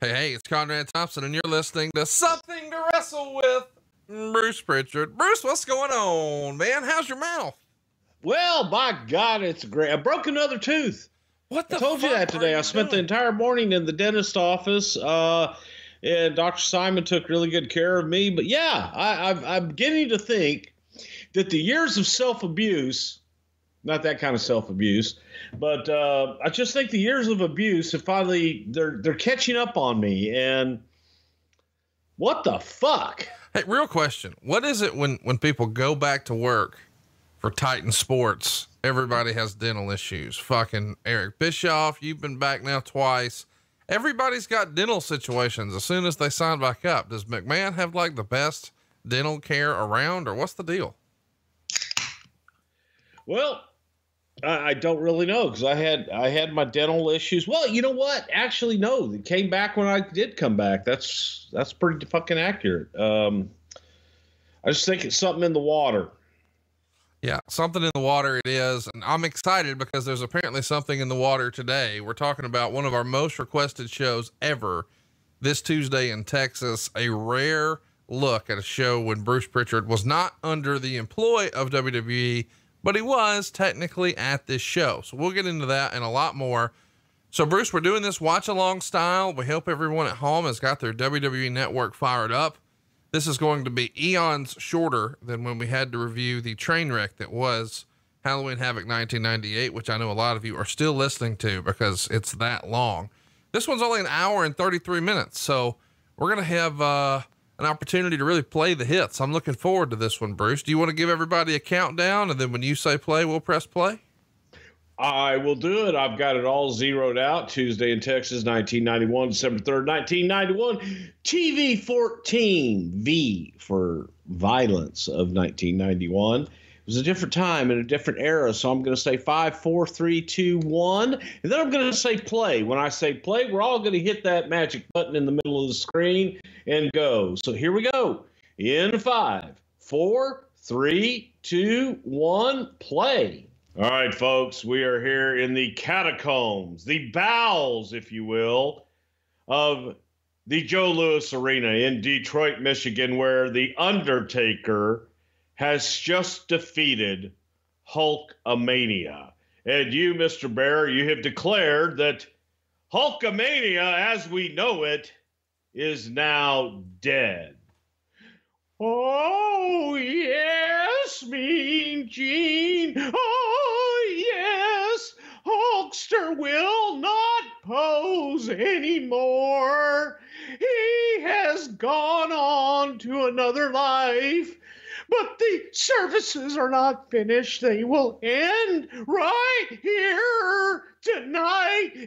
Hey, hey, it's Conrad Thompson, and you're listening to Something to Wrestle with Bruce Prichard. Bruce, what's going on, man? How's your mouth? Well, by God, it's great. I broke another tooth. What the I told you that today. I spent the entire morning in the dentist office. Uh, and Dr. Simon took really good care of me. But yeah, I, I'm, I'm beginning to think that the years of self abuse, not that kind of self abuse, but uh, I just think the years of abuse have finally they're they're catching up on me. And what the fuck? Hey, real question: What is it when when people go back to work for Titan Sports? Everybody has dental issues. Fucking Eric Bischoff, you've been back now twice. Everybody's got dental situations as soon as they sign back up. Does McMahon have like the best dental care around, or what's the deal? Well, I, don't really know because I had I had my dental issues. Well, you know what? Actually, no, it came back when I did come back. That's that's pretty fucking accurate. Um, I just think it's something in the water. Yeah, something in the water it is. And I'm excited because there's apparently something in the water today. We're talking about one of our most requested shows ever this Tuesday in Texas, a rare look at a show when Bruce Prichard was not under the employ of WWE, but he was technically at this show. So we'll get into that and a lot more. So, Bruce, we're doing this watch along style. We hope everyone at home has got their WWE network fired up. This is going to be eons shorter than when we had to review the train wreck that was Halloween Havoc 1998, which I know a lot of you are still listening to because it's that long. This one's only an hour and 33 minutes. So we're going to have uh, an opportunity to really play the hits. I'm looking forward to this one, Bruce. Do you want to give everybody a countdown? And then when you say play, we'll press play? I will do it. I've got it all zeroed out. Tuesday in Texas, 1991, December 3rd, 1991. TV 14, V for violence of 1991. Was a different time and a different era. So I'm going to say five, four, three, two, one. And then I'm going to say play. When I say play, we're all going to hit that magic button in the middle of the screen and go. So here we go. In five, four, three, two, one, play. All right, folks, we are here in the catacombs, the bowels, if you will, of the Joe Louis Arena in Detroit, Michigan, where The Undertaker has just defeated Hulkamania. And you, Mr. Bearer, you have declared that Hulkamania, as we know it, is now dead. Oh, yes, Mean Gene. Oh, yes, Hulkster will not pose anymore. He has gone on to another life. But the services are not finished. They will end right here tonight in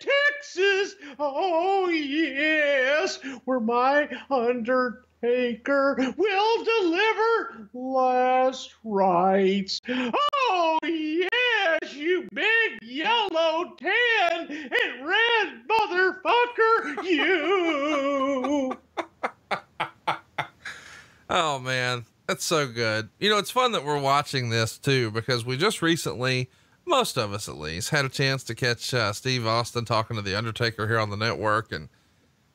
Texas. Oh, yes, where my under Taker will deliver last rites. Oh, yes, you big yellow, tan, and red motherfucker, you. oh, man. That's so good. You know, it's fun that we're watching this too, because we just recently, most of us at least, had a chance to catch uh, Steve Austin talking to The Undertaker here on the network. And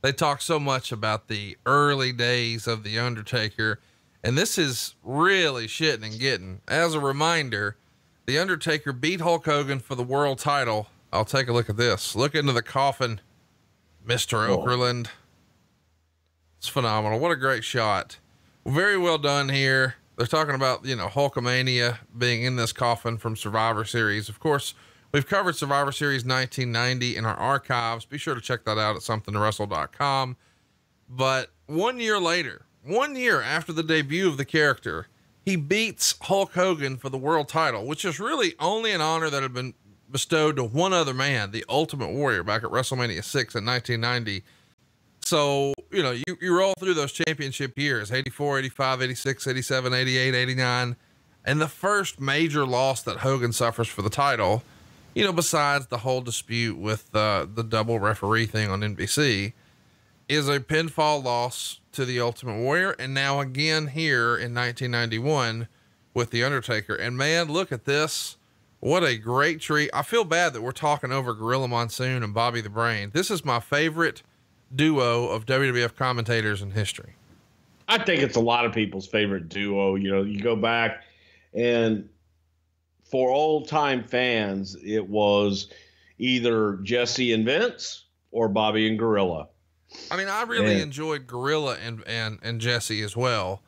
they talk so much about the early days of The Undertaker. And this is really shitting and getting. As a reminder, The Undertaker beat Hulk Hogan for the world title. I'll take a look at this. Look into the coffin, Mr. Okerlund. It's phenomenal. What a great shot. Very well done here. They're talking about, you know, Hulkamania being in this coffin from Survivor Series. Of course, we've covered Survivor Series 1990 in our archives. Be sure to check that out at somethingtowrestle.com. But one year later, one year after the debut of the character, he beats Hulk Hogan for the world title, which is really only an honor that had been bestowed to one other man, the Ultimate Warrior, back at WrestleMania 6 in 1990. So, you know, you, you roll through those championship years 84, 85, 86, 87, 88, 89. And the first major loss that Hogan suffers for the title, you know, besides the whole dispute with uh, the double referee thing on NBC, is a pinfall loss to the Ultimate Warrior. And now again here in 1991 with The Undertaker. And man, look at this. What a great treat. I feel bad that we're talking over Gorilla Monsoon and Bobby the Brain. This is my favorite duo of WWF commentators in history. I think it's a lot of people's favorite duo. You know, you go back and for old time fans, it was either Jesse and Vince or Bobby and Gorilla. I mean, I really and, enjoyed Gorilla and, and, and Jesse as well,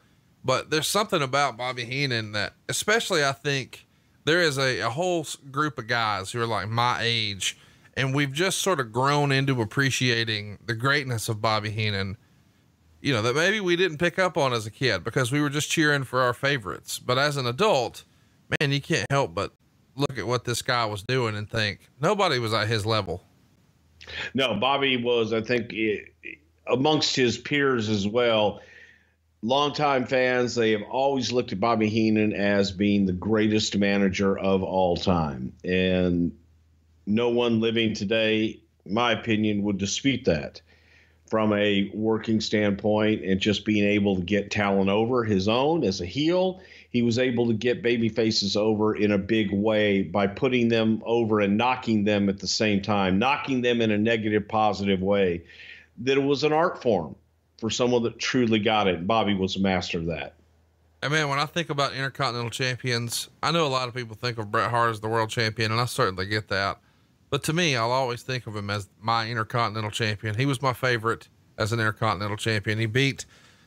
but there's something about Bobby Heenan that, especially, I think there is a, a whole group of guys who are like my age, and we've just sort of grown into appreciating the greatness of Bobby Heenan you know, that maybe we didn't pick up on as a kid because we were just cheering for our favorites. But as an adult, man, you can't help but look at what this guy was doing and think nobody was at his level. No, Bobby was, I think, amongst his peers as well. Longtime fans, they have always looked at Bobby Heenan as being the greatest manager of all time. And no one living today, my opinion, would dispute that from a working standpoint and just being able to get talent over his own as a heel. He was able to get baby faces over in a big way by putting them over and knocking them at the same time, knocking them in a negative, positive way. That it was an art form for someone that truly got it. Bobby was a master of that. And man, when I think about intercontinental champions, I know a lot of people think of Bret Hart as the world champion, and I certainly get that. But to me, I'll always think of him as my intercontinental champion. He was my favorite as an intercontinental champion. He beat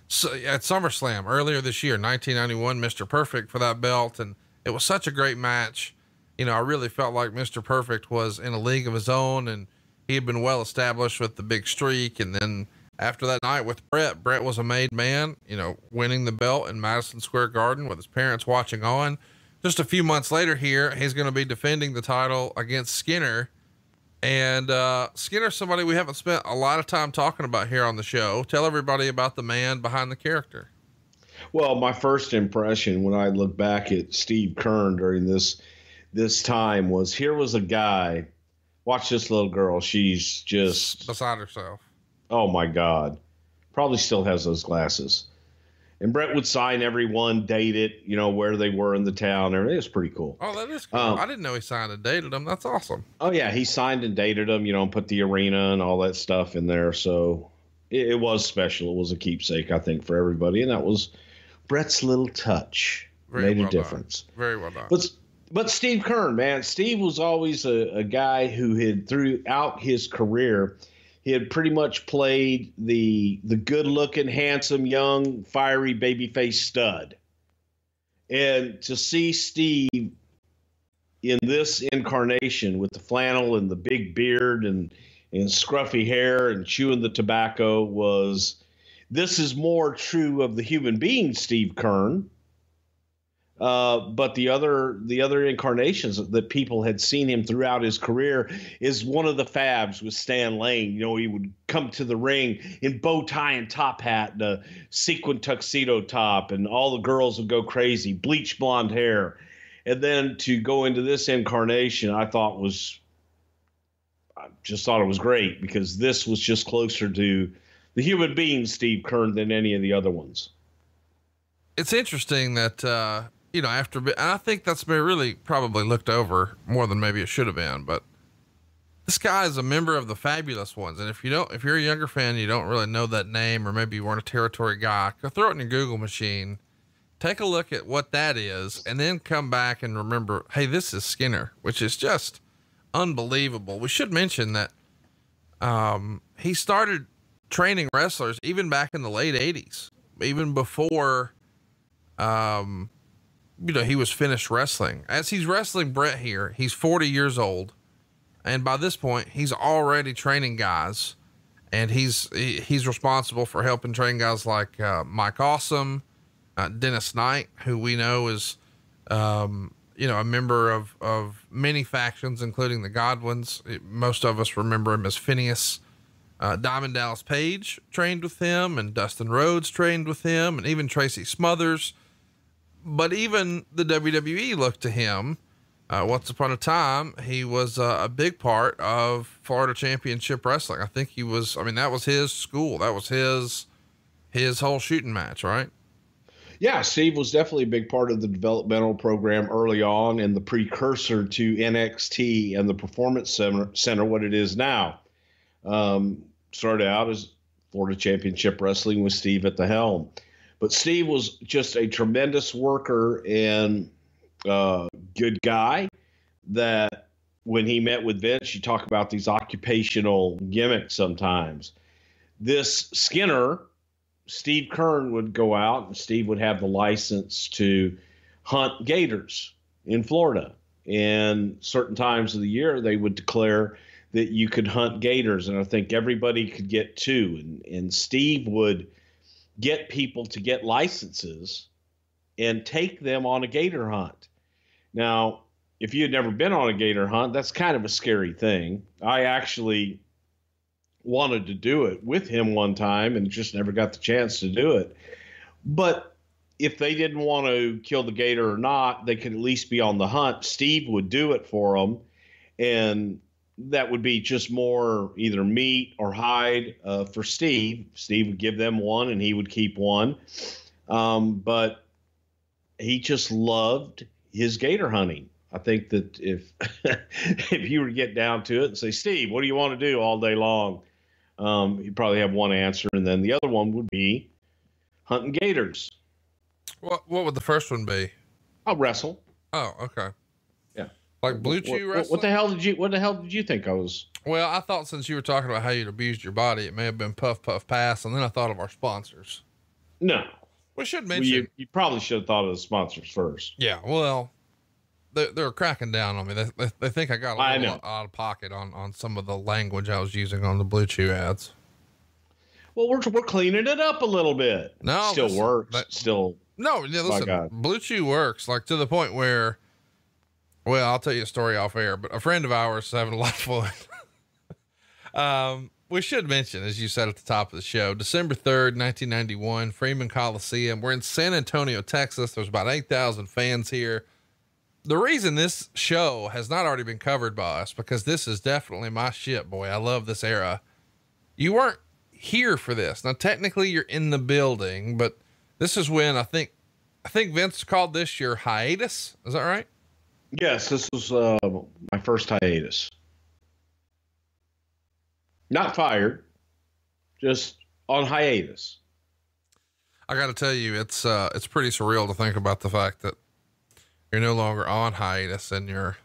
at SummerSlam earlier this year, 1991, Mr. Perfect for that belt. And it was such a great match. You know, I really felt like Mr. Perfect was in a league of his own and he had been well established with the big streak. And then after that night with Bret, Bret was a made man, you know, winning the belt in Madison Square Garden with his parents watching on. Just a few months later here, he's going to be defending the title against Skinner and uh, Skinner's somebody we haven't spent a lot of time talking about here on the show. Tell everybody about the man behind the character. Well, my first impression when I look back at Steve Keirn during this this time was here was a guy. Watch this little girl. She's just beside herself. Oh my God. Probably still has those glasses and Bret would sign everyone, date it, you know, where they were in the town. It was pretty cool. Oh, that is cool. Um, I didn't know he signed and dated them. That's awesome. Oh yeah, he signed and dated them. You know, and put the arena and all that stuff in there. So it, it was special. It was a keepsake, I think, for everybody, and that was Bret's little touch Very made well a difference. Done. Very well done. But but Steve Keirn, man, Steve was always a, a guy who had throughout his career he had pretty much played the the good looking, handsome, young, fiery babyface stud. And to see Steve in this incarnation with the flannel and the big beard and and scruffy hair and chewing the tobacco was this is more true of the human being Steve Keirn uh, but the other the other incarnations that people had seen him throughout his career is one of the fabs with Stan Lane. You know, he would come to the ring in bow tie and top hat, and a sequin tuxedo top, and all the girls would go crazy, bleach blonde hair. And then to go into this incarnation, I thought was I just thought it was great because this was just closer to the human being Steve Keirn than any of the other ones. It's interesting that uh, you know, after, and I think that's been really probably looked over more than maybe it should have been, but this guy is a member of the fabulous ones. And if you don't, if you're a younger fan, you don't really know that name, or maybe you weren't a territory guy, go throw it in your Google machine, take a look at what that is, and then come back and remember, Hey, this is Skinner, which is just unbelievable. We should mention that, um, he started training wrestlers even back in the late eighties, even before, um, you know, he was finished wrestling. As he's wrestling Bret here, he's 40 years old. And by this point, he's already training guys. And he's he's responsible for helping train guys like uh, Mike Awesome, uh, Dennis Knight, who we know is, um, you know, a member of, of many factions, including the Godwinns. Most of us remember him as Phineas. Uh, Diamond Dallas Page trained with him, and Dustin Rhodes trained with him, and even Tracy Smothers but even the WWE looked to him. Uh, once upon a time, he was uh, a big part of Florida Championship Wrestling. I think he was. I mean, that was his school. That was his his whole shooting match, right? Yeah, Steve was definitely a big part of the developmental program early on, and the precursor to NXT and the Performance Center, Center what it is now. Um, started out as Florida Championship Wrestling with Steve at the helm. But Steve was just a tremendous worker and uh, good guy that when he met with Vince, you talk about these occupational gimmicks sometimes. This Skinner, Steve Keirn would go out and Steve would have the license to hunt gators in Florida. And certain times of the year, they would declare that you could hunt gators. And I think everybody could get two. And, and Steve would get people to get licenses and take them on a gator hunt. Now, if you had never been on a gator hunt, that's kind of a scary thing. I actually wanted to do it with him one time and just never got the chance to do it. But if they didn't want to kill the gator or not, they could at least be on the hunt. Steve would do it for them, and that would be just more either meat or hide uh, for Steve. Steve would give them one, and he would keep one. Um, but he just loved his gator hunting. I think that if if you were to get down to it and say, Steve, what do you want to do all day long? Um, you'd probably have one answer, and then the other one would be hunting gators. What What would the first one be? I'll wrestle. Oh, okay. Like blue chew what, what the hell did you What the hell did you think I was? Well, I thought since you were talking about how you'd abused your body, it may have been puff puff pass, and then I thought of our sponsors. No, We should Well, mention. you you probably should have thought of the sponsors first. yeah, well, they're, they're cracking down on me. They, they, they think I got a I little know. out of pocket on, on some of the language I was using on the Blue Chew ads. Well, we're we're cleaning it up a little bit. No, still this- works. that- still, No, yeah, listen, Blue Chew works like to the point where, well, I'll tell you a story off air, but a friend of ours is having a lot of fun. um, we should mention, as you said at the top of the show, December 3rd, 1991, Freeman Coliseum. We're in San Antonio, Texas. There's about 8,000 fans here. The reason this show has not already been covered by us, because this is definitely my shit, boy. I love this era. You weren't here for this. Now, technically, you're in the building, but this is when I think, I think Vince called this your hiatus. Is that right? Yes. This was uh, my first hiatus. Not fired, just on hiatus. I got to tell you, it's uh, it's pretty surreal to think about the fact that you're no longer on hiatus and you're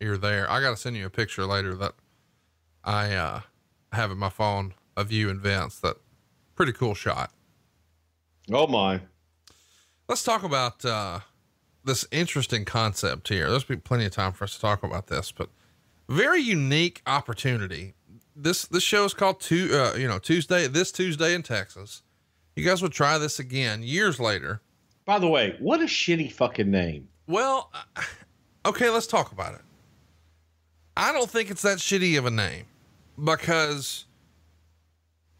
you're there. I got to send you a picture later that I uh, have in my phone of you and Vince. That pretty cool shot. Oh my! Let's talk about uh, this interesting concept here. There's be plenty of time for us to talk about this, but very unique opportunity. This this show is called two, uh, you know, Tuesday. This Tuesday in Texas. You guys would try this again years later. By the way, what a shitty fucking name. Well, uh, okay, let's talk about it. I don't think it's that shitty of a name because,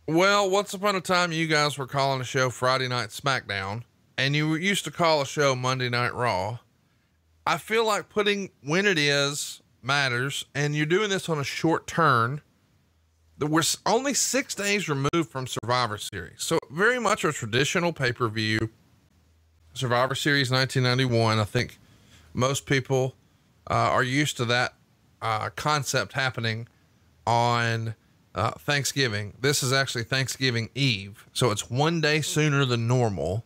well, once upon a time, you guys were calling a show Friday Night SmackDown and you used to call a show Monday Night Raw. I feel like putting when it is matters, and you're doing this on a short turn. We're only six days removed from Survivor Series. So, very much a traditional pay per view. Survivor Series 1991. I think most people uh, are used to that uh, concept happening on uh, Thanksgiving. This is actually Thanksgiving Eve, so it's one day sooner than normal,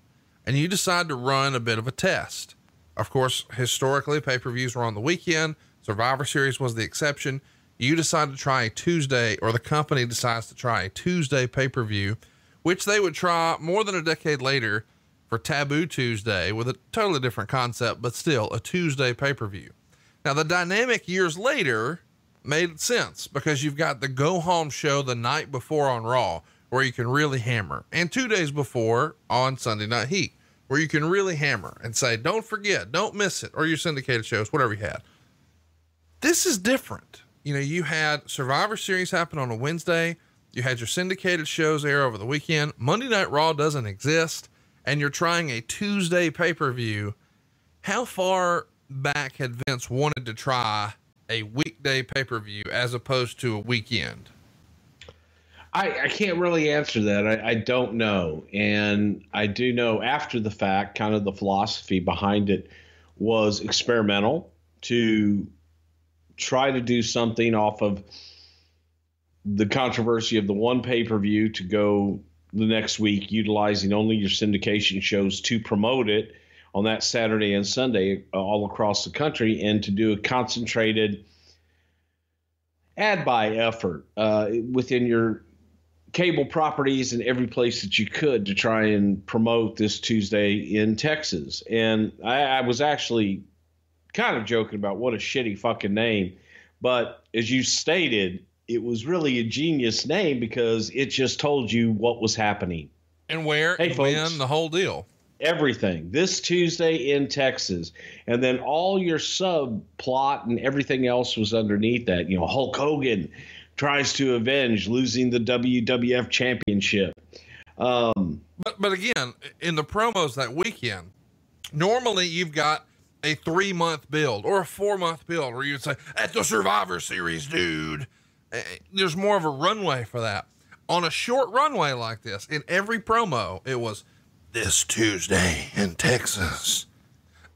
and you decide to run a bit of a test. Of course, historically, pay per views were on the weekend. Survivor Series was the exception. You decide to try a Tuesday, or the company decides to try a Tuesday pay per view, which they would try more than a decade later for Taboo Tuesday with a totally different concept, but still a Tuesday pay per view. Now, the dynamic years later made sense because you've got the go home show the night before on Raw, where you can really hammer, and two days before on Sunday Night Heat, where you can really hammer and say, don't forget, don't miss it, or your syndicated shows, whatever you had. This is different. You know, you had Survivor Series happen on a Wednesday, you had your syndicated shows air over the weekend. Monday Night Raw doesn't exist, and you're trying a Tuesday pay per view. How far back had Vince wanted to try a weekday pay per view as opposed to a weekend? I, I can't really answer that. I, I don't know. And I do know after the fact, kind of the philosophy behind it was experimental to try to do something off of the controversy of the one pay per view to go the next week, utilizing only your syndication shows to promote it on that Saturday and Sunday uh, all across the country, and to do a concentrated ad buy effort uh, within your cable properties in every place that you could to try and promote this Tuesday in Texas. And I, I was actually kind of joking about what a shitty fucking name. But as you stated, it was really a genius name because it just told you what was happening. And where hey, and folks, when, the whole deal. Everything. This Tuesday in Texas. And then all your subplot and everything else was underneath that. You know, Hulk Hogan tries to avenge losing the WWF championship. Um, but but again, in the promos that weekend, normally you've got a three month build or a four month build where you'd say, at the Survivor Series, dude. There's more of a runway for that. On a short runway like this, in every promo, it was this Tuesday in Texas.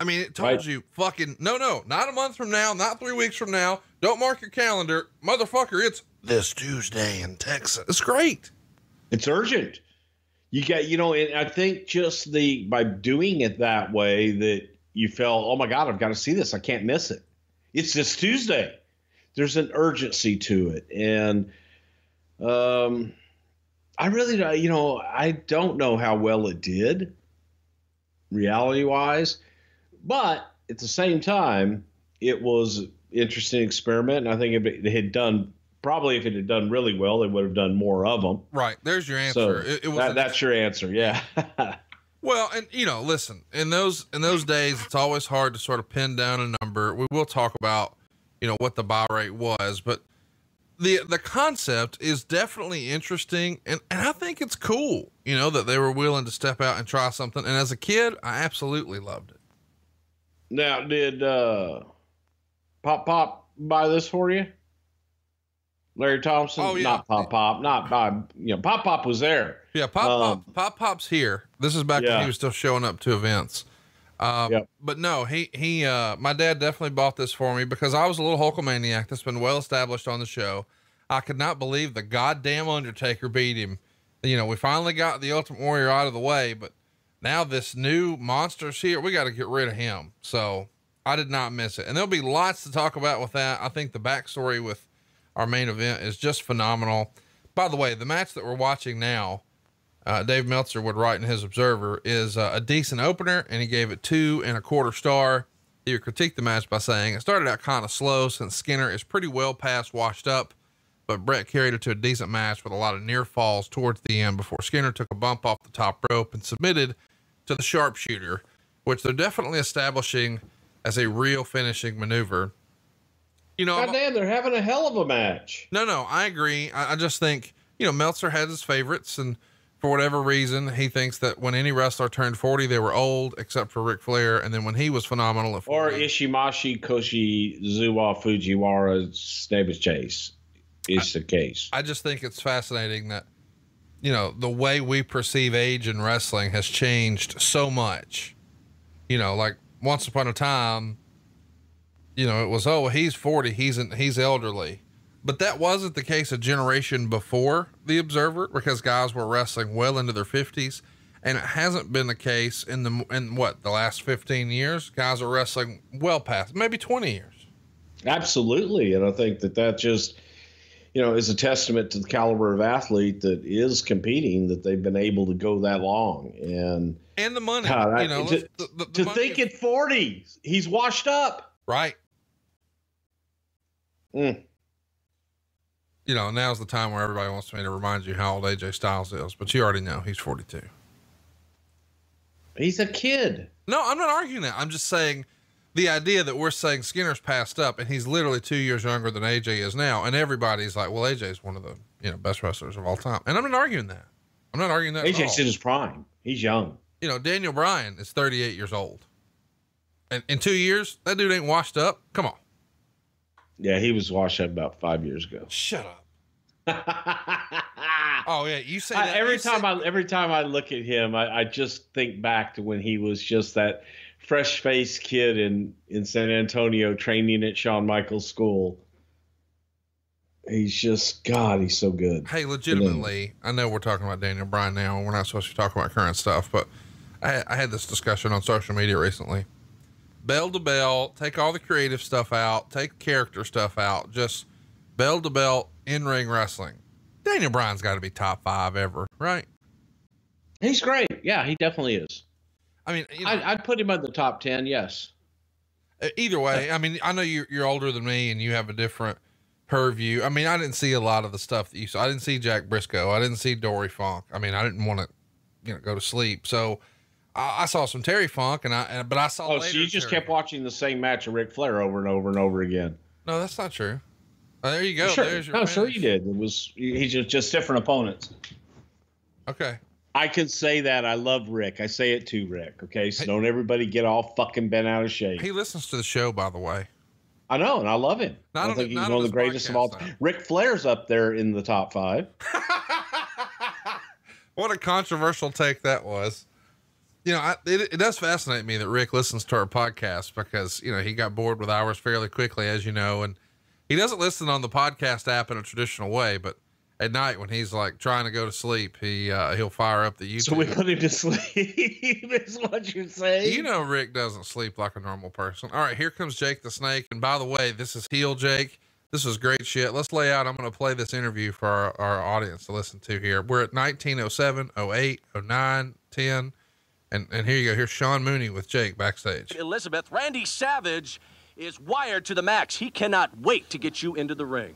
I mean, it told right. you fucking no, no, not a month from now, not three weeks from now. Don't mark your calendar, motherfucker. It's this Tuesday in Texas. It's great. It's urgent. You got, you know, and I think just the by doing it that way that you felt, oh my God, I've got to see this. I can't miss it. It's this Tuesday. There's an urgency to it. And um, I really, you know, I don't know how well it did reality wise, but at the same time, it was interesting experiment. And I think it had done probably if it had done really well, they would have done more of them. Right. There's your answer. So it, it was that, that's your answer. Yeah. Well, and you know, listen, in those in those days, it's always hard to sort of pin down a number. We will talk about, you know, what the buy rate was, but the the concept is definitely interesting, and and I think it's cool, you know, that they were willing to step out and try something. And as a kid, I absolutely loved it. Now, did uh, Pop Pop buy this for you? Larry Thompson? Oh, yeah. Not Pop Pop. Not by you know, Pop Pop was there. Yeah, Pop um, Pop Pop Pop's here. This is back yeah. when he was still showing up to events. Um, yep. but no, he, he, uh, my dad definitely bought this for me because I was a little Hulkamaniac that's been well established on the show. I could not believe the goddamn Undertaker beat him. You know, we finally got the Ultimate Warrior out of the way, but now this new monster's here. We got to get rid of him. So I did not miss it. And there'll be lots to talk about with that. I think the backstory with our main event is just phenomenal. By the way, the match that we're watching now, uh, Dave Meltzer would write in his Observer, is uh, a decent opener, and he gave it two and a quarter star. He would critique the match by saying it started out kind of slow since Skinner is pretty well past washed up, but Bret carried it to a decent match with a lot of near falls towards the end before Skinner took a bump off the top rope and submitted to the sharpshooter, which they're definitely establishing as a real finishing maneuver. You know, God damn, they're having a hell of a match. No, no, I agree. I, I just think you know Meltzer has his favorites, and for whatever reason, he thinks that when any wrestler turned forty, they were old, except for Ric Flair, and then when he was phenomenal at 40, or Ishimashi, Koshi, Zuwa, Fujiwara, Snavis Chase is I, the case. I just think it's fascinating that you know the way we perceive age in wrestling has changed so much. You know, like once upon a time you know, it was, oh, he's 40, he's, an, he's elderly. But that wasn't the case a generation before the Observer because guys were wrestling well into their 50s. And it hasn't been the case in the, in what, the last 15 years? Guys are wrestling well past maybe 20 years. Absolutely. And I think that that just, you know, is a testament to the caliber of athlete that is competing that they've been able to go that long. And, and the money, God, you know, to, the, the, to think is, at 40, he's washed up. Right. Mm. You know, now's the time where everybody wants me to remind you how old AJ Styles is, but you already know he's 42. He's a kid. No, I'm not arguing that. I'm just saying the idea that we're saying Skinner's passed up and he's literally two years younger than AJ is now. And everybody's like, well, AJ is one of the, you know, best wrestlers of all time. And I'm not arguing that. I'm not arguing that. AJ's in his prime. He's young. You know, Daniel Bryan is 38 years old. And in two years, that dude ain't washed up. Come on. Yeah, he was washed up about five years ago. Shut up. oh yeah, you say that, every time say- I every time I look at him, I, I just think back to when he was just that fresh faced kid in in San Antonio training at Shawn Michaels school. he's just God. He's so good. Hey, legitimately, I know we're talking about Daniel Bryan now, and we're not supposed to talk about current stuff, but I, I had this discussion on social media recently. Bell to bell, take all the creative stuff out, take character stuff out, just bell to bell in ring wrestling. Daniel Bryan's got to be top five ever, right? He's great. Yeah, he definitely is. I mean, you know, I'd, I'd put him in the top ten. Yes. Either way, I mean, I know you're you're older than me and you have a different purview. I mean, I didn't see a lot of the stuff that you saw. I didn't see Jack Brisco. I didn't see Dory Funk. I mean, I didn't want to, you know, go to sleep. So I, I saw some Terry Funk, and I and, but I saw. Oh, so you just Terry- kept watching the same match of Ric Flair over and over and over again? No, that's not true. Oh, there you go. sure. There's your No, sure you did. It was he's just just different opponents. Okay. I can say that. I love Ric. I say it too, Ric. Okay, so Hey- don't everybody get all fucking bent out of shape. He listens to the show, by the way. I know, and I love him. Not I on think he's one of the greatest of all podcast, time. Ric Flair's up there in the top five. what a controversial take that was. You know, I, it, it does fascinate me that Ric listens to our podcast because, you know, he got bored with ours fairly quickly, as you know, and he doesn't listen on the podcast app in a traditional way, but at night when he's like trying to go to sleep, he, uh, he'll fire up the YouTube. So we put him to sleep. is what you're saying? You know, Ric doesn't sleep like a normal person. All right, here comes Jake the Snake. And by the way, this is heel Jake. This is great shit. Let's lay out. I'm going to play this interview for our, our audience to listen to here. We're at 1907, 08, 09, 10. And, and here you go. Here's Sean Mooney with Jake backstage. Elizabeth, Randy Savage is wired to the max. He cannot wait to get you into the ring.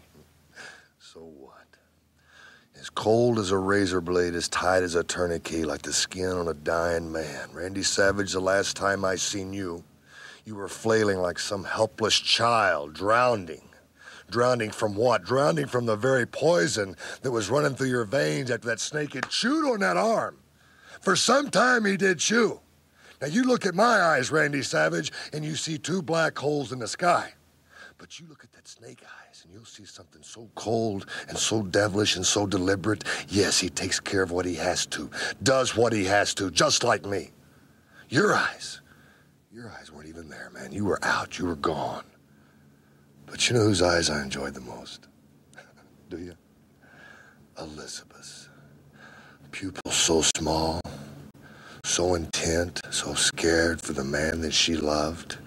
So what? As cold as a razor blade, as tight as a tourniquet, like the skin on a dying man. Randy Savage, the last time I seen you, you were flailing like some helpless child, drowning. Drowning from what? Drowning from the very poison that was running through your veins after that snake had chewed on that arm. For some time he did chew. Now you look at my eyes, Randy Savage, and you see two black holes in the sky. But you look at that snake eyes and you'll see something so cold and so devilish and so deliberate. Yes, he takes care of what he has to, does what he has to, just like me. Your eyes, your eyes weren't even there, man. You were out, you were gone. But you know whose eyes I enjoyed the most? Do you? Elizabeth's. Pupils so small, so intent, so scared for the man that she loved.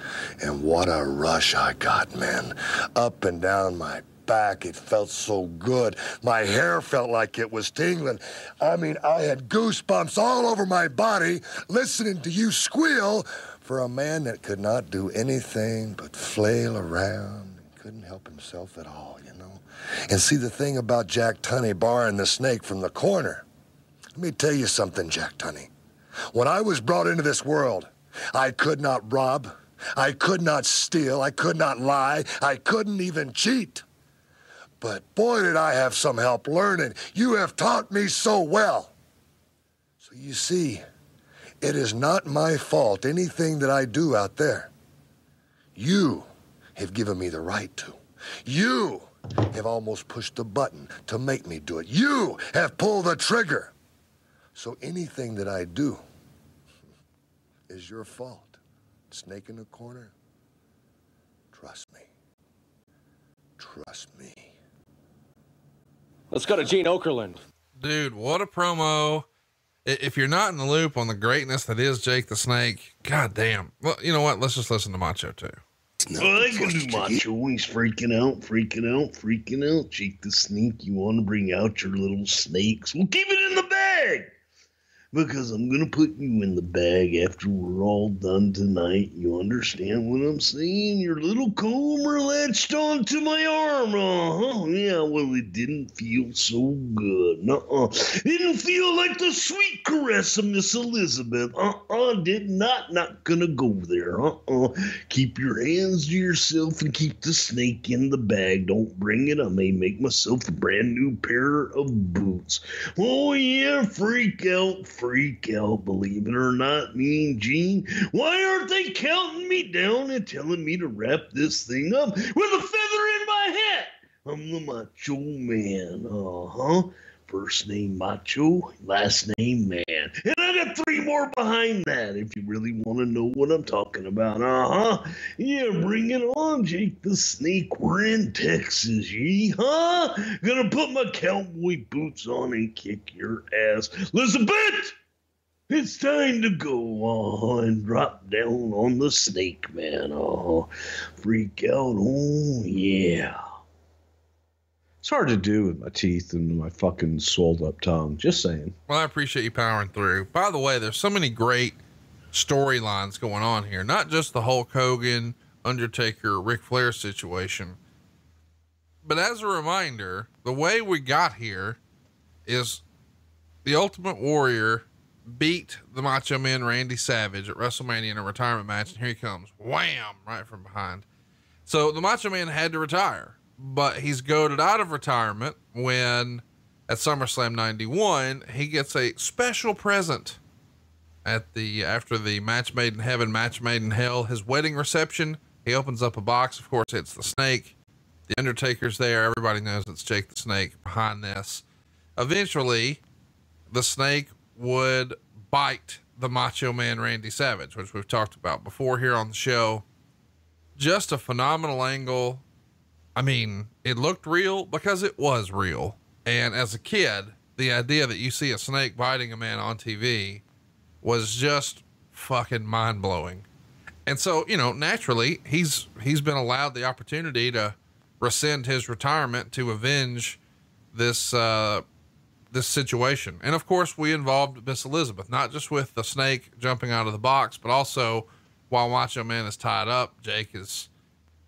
And what a rush I got, man. Up and down my back, it felt so good. My hair felt like it was tingling. I mean, I had goosebumps all over my body listening to you squeal for a man that could not do anything but flail around. Couldn't help himself at all, you know. And see the thing about Jack Tunney barring the snake from the corner. Let me tell you something, Jack Tunney. When I was brought into this world, I could not rob, I could not steal, I could not lie, I couldn't even cheat. But boy, did I have some help learning. You have taught me so well. So you see, it is not my fault anything that I do out there. You have given me the right to. You have almost pushed the button to make me do it. You have pulled the trigger. So anything that I do is your fault. Snake in the corner? Trust me. Trust me. Let's go to Gene Okerlund. Dude, what a promo. If you're not in the loop on the greatness that is Jake the Snake, god damn. Well, you know what? Let's just listen to Macho too. Well, they can do macho. He's freaking out, freaking out, freaking out. Jake the Snake, you want to bring out your little snakes? Well, keep it in the bag. Because I'm going to put you in the bag after we're all done tonight. You understand what I'm saying? Your little cobra latched onto my arm. Uh huh. Yeah, well, it didn't feel so good. Uh uh. Didn't feel like the sweet caress of Miss Elizabeth. Uh uh. Did not. Not gonna go there. Uh uh. Keep your hands to yourself and keep the snake in the bag. Don't bring it. I may make myself a brand new pair of boots. Oh, yeah, freak out, freak out. Believe it or not, me and Gene. Why aren't they counting me down and telling me to wrap this thing up with a feather in my hat? I'm the macho man. Uh huh. First name Macho, last name Man. And I got three more behind that if you really want to know what I'm talking about. Uh huh. Yeah, bring it on, Jake the Snake. We're in Texas. Yeehaw. Gonna put my cowboy boots on and kick your ass. Elizabeth! It's time to go on. Drop down on the snake, man. Oh, freak out. Oh, yeah. It's hard to do with my teeth and my fucking swelled up tongue. Just saying. Well, I appreciate you powering through. By the way, there's so many great storylines going on here, not just the Hulk Hogan, Undertaker, Ric Flair situation. But as a reminder, the way we got here is the Ultimate Warrior beat the Macho Man Randy Savage at WrestleMania in a retirement match, and here he comes, wham, right from behind. So the Macho Man had to retire but he's goaded out of retirement when at SummerSlam 91, he gets a special present at the, after the match made in heaven, match made in hell, his wedding reception. He opens up a box. Of course, it's the snake. The Undertaker's there. Everybody knows it's Jake the Snake behind this. Eventually, the snake would bite the Macho Man Randy Savage, which we've talked about before here on the show. Just a phenomenal angle I mean, it looked real because it was real. And as a kid, the idea that you see a snake biting a man on TV was just fucking mind blowing. And so, you know, naturally, he's he's been allowed the opportunity to rescind his retirement to avenge this uh, this situation. And of course, we involved Miss Elizabeth, not just with the snake jumping out of the box, but also while Macho Man is tied up, Jake is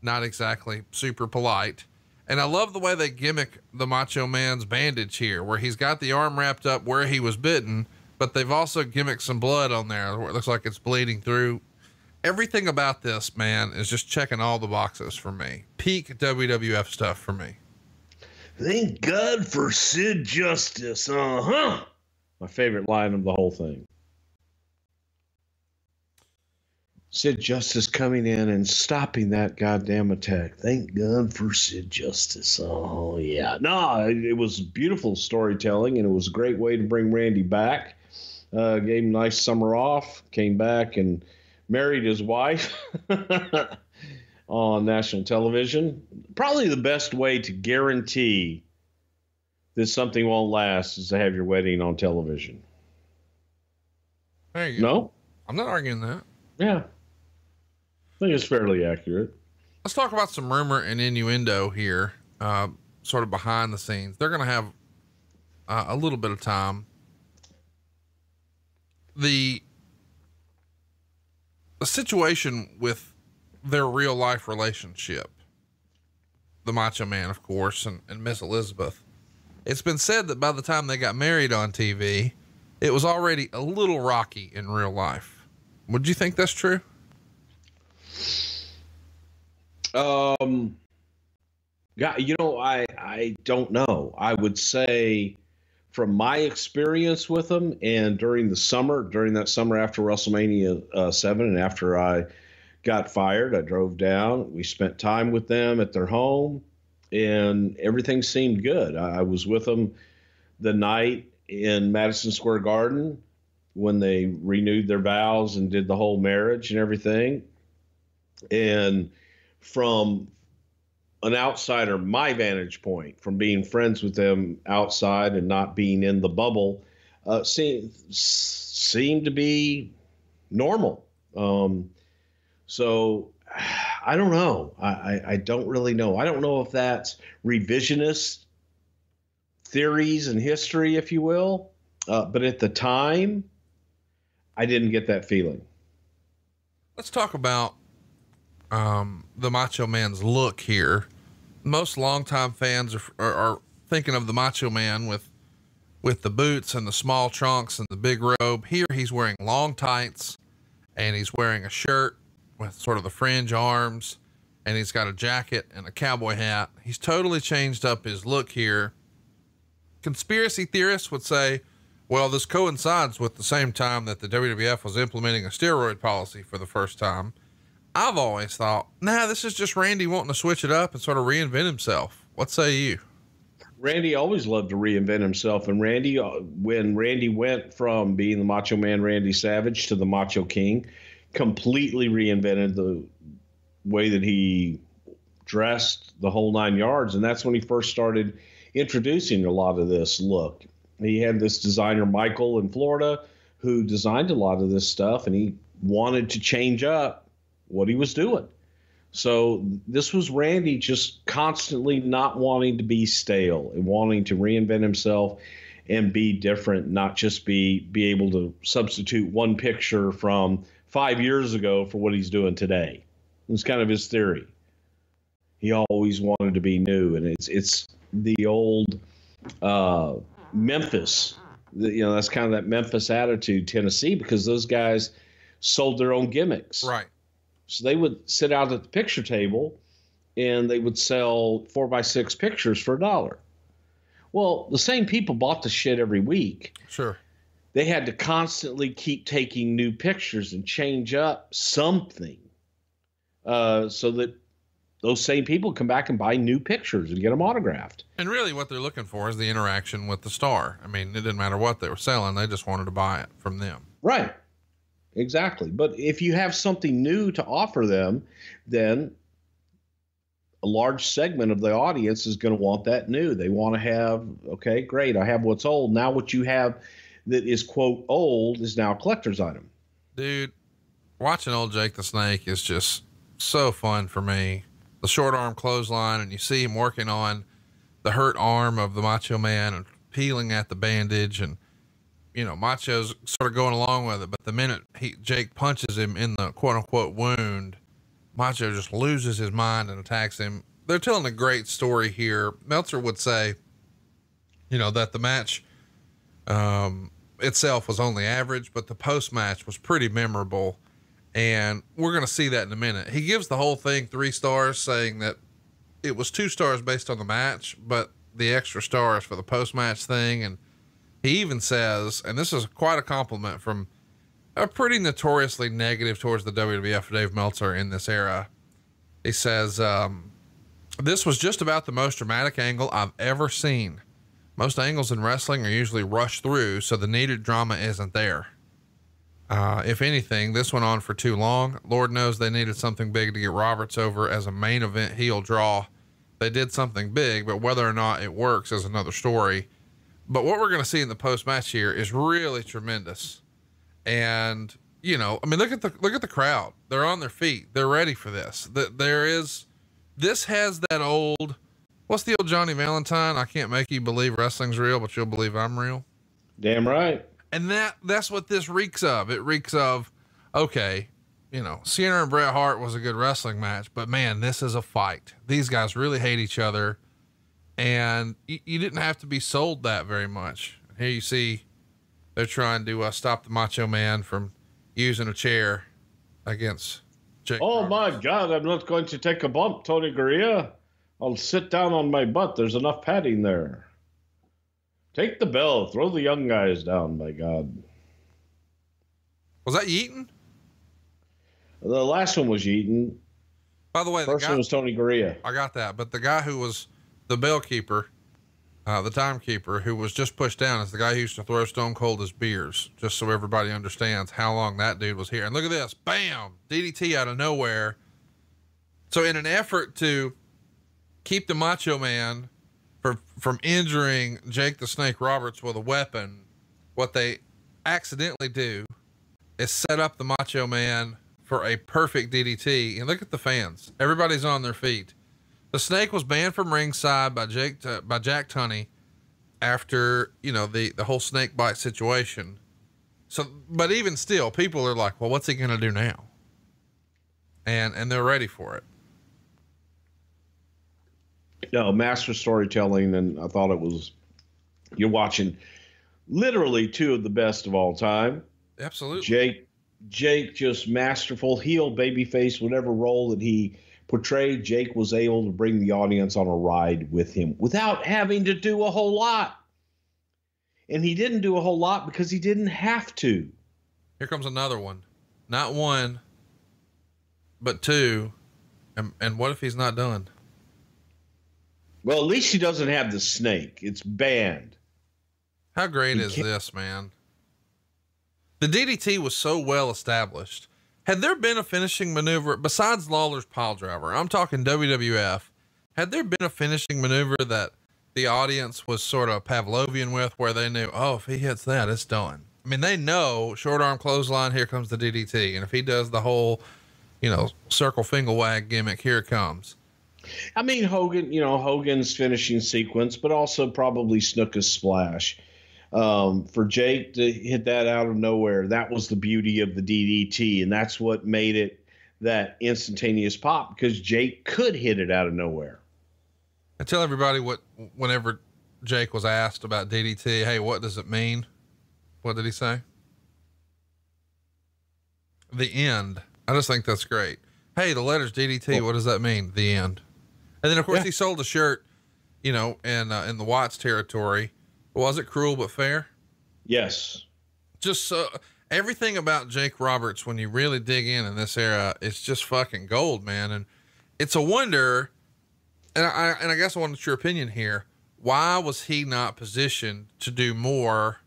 not exactly super polite. And I love the way they gimmick the Macho Man's bandage here, where he's got the arm wrapped up where he was bitten, but they've also gimmicked some blood on there where it looks like it's bleeding through. Everything about this, man, is just checking all the boxes for me. Peak WWF stuff for me. Thank God for Sid Justice. Uh huh. My favorite line of the whole thing. Sid Justice coming in and stopping that goddamn attack. Thank God for Sid Justice. Oh yeah, no, it, was beautiful storytelling, and it was a great way to bring Randy back. Uh, gave him a nice summer off, came back and married his wife on national television. Probably the best way to guarantee that something won't last is to have your wedding on television. There you go. No, I'm not arguing that. Yeah think it's fairly accurate. Let's talk about some rumor and innuendo here, uh, sort of behind the scenes. They're going to have uh, a little bit of time. The the situation with their real life relationship, the Macho Man, of course, and, and Miss Elizabeth. It's been said that by the time they got married on TV, it was already a little rocky in real life. Would you think that's true? Um, God, you know, I I don't know. I would say, from my experience with them, and during the summer, during that summer after WrestleMania uh, seven, and after I got fired, I drove down. We spent time with them at their home, and everything seemed good. I, I was with them the night in Madison Square Garden when they renewed their vows and did the whole marriage and everything. And from an outsider, my vantage point from being friends with them outside and not being in the bubble, uh, seemed to be normal. Um, so I don't know. I, I, I, don't really know. I don't know if that's revisionist theories and history, if you will. Uh, but at the time, I didn't get that feeling. Let's talk about um, the Macho Man's look here. Most longtime fans are, are, are thinking of the Macho Man with with the boots and the small trunks and the big robe. Here he's wearing long tights and he's wearing a shirt with sort of the fringe arms and he's got a jacket and a cowboy hat. He's totally changed up his look here. Conspiracy theorists would say, well, this coincides with the same time that the WWF was implementing a steroid policy for the first time. I've always thought, nah, this is just Randy wanting to switch it up and sort of reinvent himself. What say you? Randy always loved to reinvent himself, and Randy, uh, when Randy went from being the Macho Man Randy Savage to the Macho King, completely reinvented the way that he dressed, the whole nine yards, and that's when he first started introducing a lot of this look. He had this designer Michael in Florida who designed a lot of this stuff, and he wanted to change up what he was doing. So this was Randy just constantly not wanting to be stale and wanting to reinvent himself and be different, not just be be able to substitute one picture from five years ago for what he's doing today. It's kind of his theory. He always wanted to be new, and it's it's the old uh, Memphis. You know, that's kind of that Memphis attitude, Tennessee, because those guys sold their own gimmicks. Right. So they would sit out at the picture table and they would sell four by six pictures for a dollar. Well, the same people bought the shit every week. Sure. They had to constantly keep taking new pictures and change up something uh, so that those same people come back and buy new pictures and get them autographed. And really, what they're looking for is the interaction with the star. I mean, it didn't matter what they were selling; they just wanted to buy it from them. Right. Exactly. But if you have something new to offer them, then a large segment of the audience is going to want that new. They want to have, okay, great, I have what's old. Now, what you have that is, quote, old is now a collector's item. Dude, watching old Jake the Snake is just so fun for me. The short arm clothesline, and you see him working on the hurt arm of the Macho Man and peeling at the bandage and you know, Macho's sort of going along with it, but the minute he Jake punches him in the quote unquote wound, Macho just loses his mind and attacks him. They're telling a great story here. Meltzer would say, you know, that the match um, itself was only average, but the post match was pretty memorable. And we're going to see that in a minute. He gives the whole thing three stars, saying that it was two stars based on the match, but the extra stars for the post match thing. And he even says, and this is quite a compliment from a pretty notoriously negative towards the WWF Dave Meltzer in this era. He says, um, This was just about the most dramatic angle I've ever seen. Most angles in wrestling are usually rushed through, so the needed drama isn't there. Uh, if anything, this went on for too long. Lord knows they needed something big to get Roberts over as a main event heel draw. They did something big, but whether or not it works is another story. But what we're going to see in the post match here is really tremendous. And, you know, I mean, look at the, look at the crowd. They're on their feet. They're ready for this. That there is, this has that old, what's the old Johnny Valentine? I can't make you believe wrestling's real, but you'll believe I'm real. Damn right. And that, that's what this reeks of. It reeks of, okay, you know, Cena and Bret Hart was a good wrestling match, but man, this is a fight. These guys really hate each other and you, you, didn't have to be sold that very much. Here you see they're trying to uh, stop the Macho Man from using a chair against Jake. Oh Roberts. my God! I'm not going to take a bump, Tony Garea. I'll sit down on my butt. There's enough padding there. Take the bell. Throw the young guys down. My God. Was that Yeaton? The last one was Yeaton. By the way, first the guy, one was Tony Garea. I got that, but the guy who was the bellkeeper, uh, the timekeeper, who was just pushed down, is the guy who used to throw Stone Cold his beers, just so everybody understands how long that dude was here. And look at this, bam, DDT out of nowhere. So, in an effort to keep the Macho Man for, from injuring Jake the Snake Roberts with a weapon, what they accidentally do is set up the Macho Man for a perfect DDT. And look at the fans; everybody's on their feet. The snake was banned from ringside by Jake uh, by Jack Tunney after you know the the whole snake bite situation. So, but even still, people are like, "Well, what's he gonna do now?" And and they're ready for it. No, master storytelling, and I thought it was. You're watching, literally two of the best of all time. Absolutely, Jake. Jake just masterful heel, babyface, whatever role that he portrayed, Jake was able to bring the audience on a ride with him without having to do a whole lot. And he didn't do a whole lot because he didn't have to. Here comes another one. Not one, but two. And, and what if he's not done? Well, at least he doesn't have the snake. It's banned. How great He is this, man? The DDT was so well established. Had there been a finishing maneuver besides Lawler's pile driver? I'm talking WWF. Had there been a finishing maneuver that the audience was sort of Pavlovian with, where they knew, oh, if he hits that, it's done. I mean, they know short arm clothesline. Here comes the DDT, and if he does the whole, you know, circle finger wag gimmick, here comes. I mean, Hogan, you know, Hogan's finishing sequence, but also probably Snuka's splash. Um, for Jake to hit that out of nowhere, that was the beauty of the DDT, and that's what made it that instantaneous pop because Jake could hit it out of nowhere. I tell everybody what, whenever Jake was asked about DDT, hey, what does it mean? What did he say? The end. I just think that's great. Hey, the letters DDT, what does that mean? The end. And then of course Yeah. he sold a shirt, you know, in, uh, in the Watts territory. Was it cruel but fair? Yes. Just so everything about Jake Roberts, when you really dig in in this era, it's just fucking gold, man. And it's a wonder. And I, and I guess I wanted your opinion here. Why was he not positioned to do more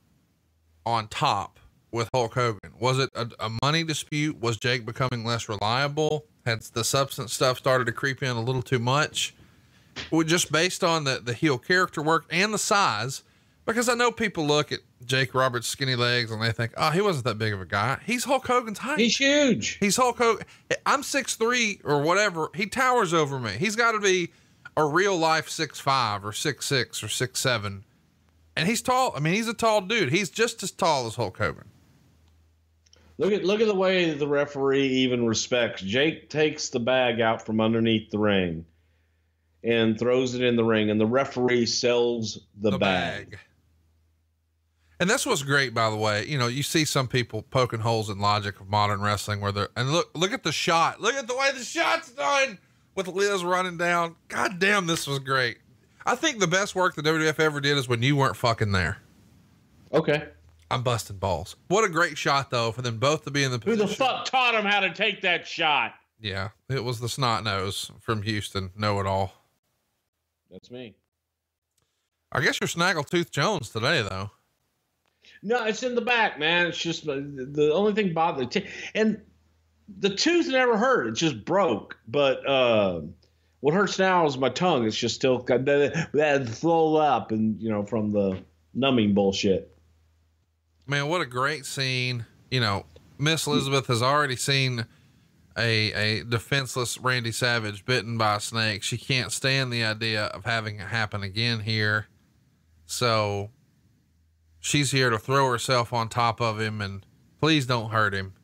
on top with Hulk Hogan? Was it a, a money dispute? Was Jake becoming less reliable? Had the substance stuff started to creep in a little too much? Well, just based on the, the heel character work and the size, because I know people look at Jake Roberts' skinny legs and they think, oh, he wasn't that big of a guy. He's Hulk Hogan's height. He's huge. He's Hulk Hogan. I'm six three or whatever. He towers over me. He's got to be a real life six five or six six or six seven, and he's tall. I mean, he's a tall dude. He's just as tall as Hulk Hogan. Look at look at the way the referee even respects. Jake takes the bag out from underneath the ring and throws it in the ring, and the referee sells the, bag. And that's what's great, by the way. You know, you see some people poking holes in logic of modern wrestling where they're, and look, look at the shot. Look at the way the shot's done with Liz running down. God damn, this was great. I think the best work the WWF ever did is when you weren't fucking there. Okay. I'm busting balls. What a great shot, though, for them both to be in the position. Who the fuck taught him how to take that shot? Yeah, it was the snot nose from Houston. Know it all. That's me. I guess you're Snaggletooth Jones today, though. No, it's in the back, man. It's just uh, the only thing bothered. And the tooth never hurt. It just broke. But uh, what hurts now is my tongue. It's just still got that that flow up, and you know from the numbing bullshit. Man, what a great scene. You know, Miss Elizabeth has already seen a a defenseless Randy Savage bitten by a snake. She can't stand the idea of having it happen again here. So she's here to throw herself on top of him and please don't hurt him.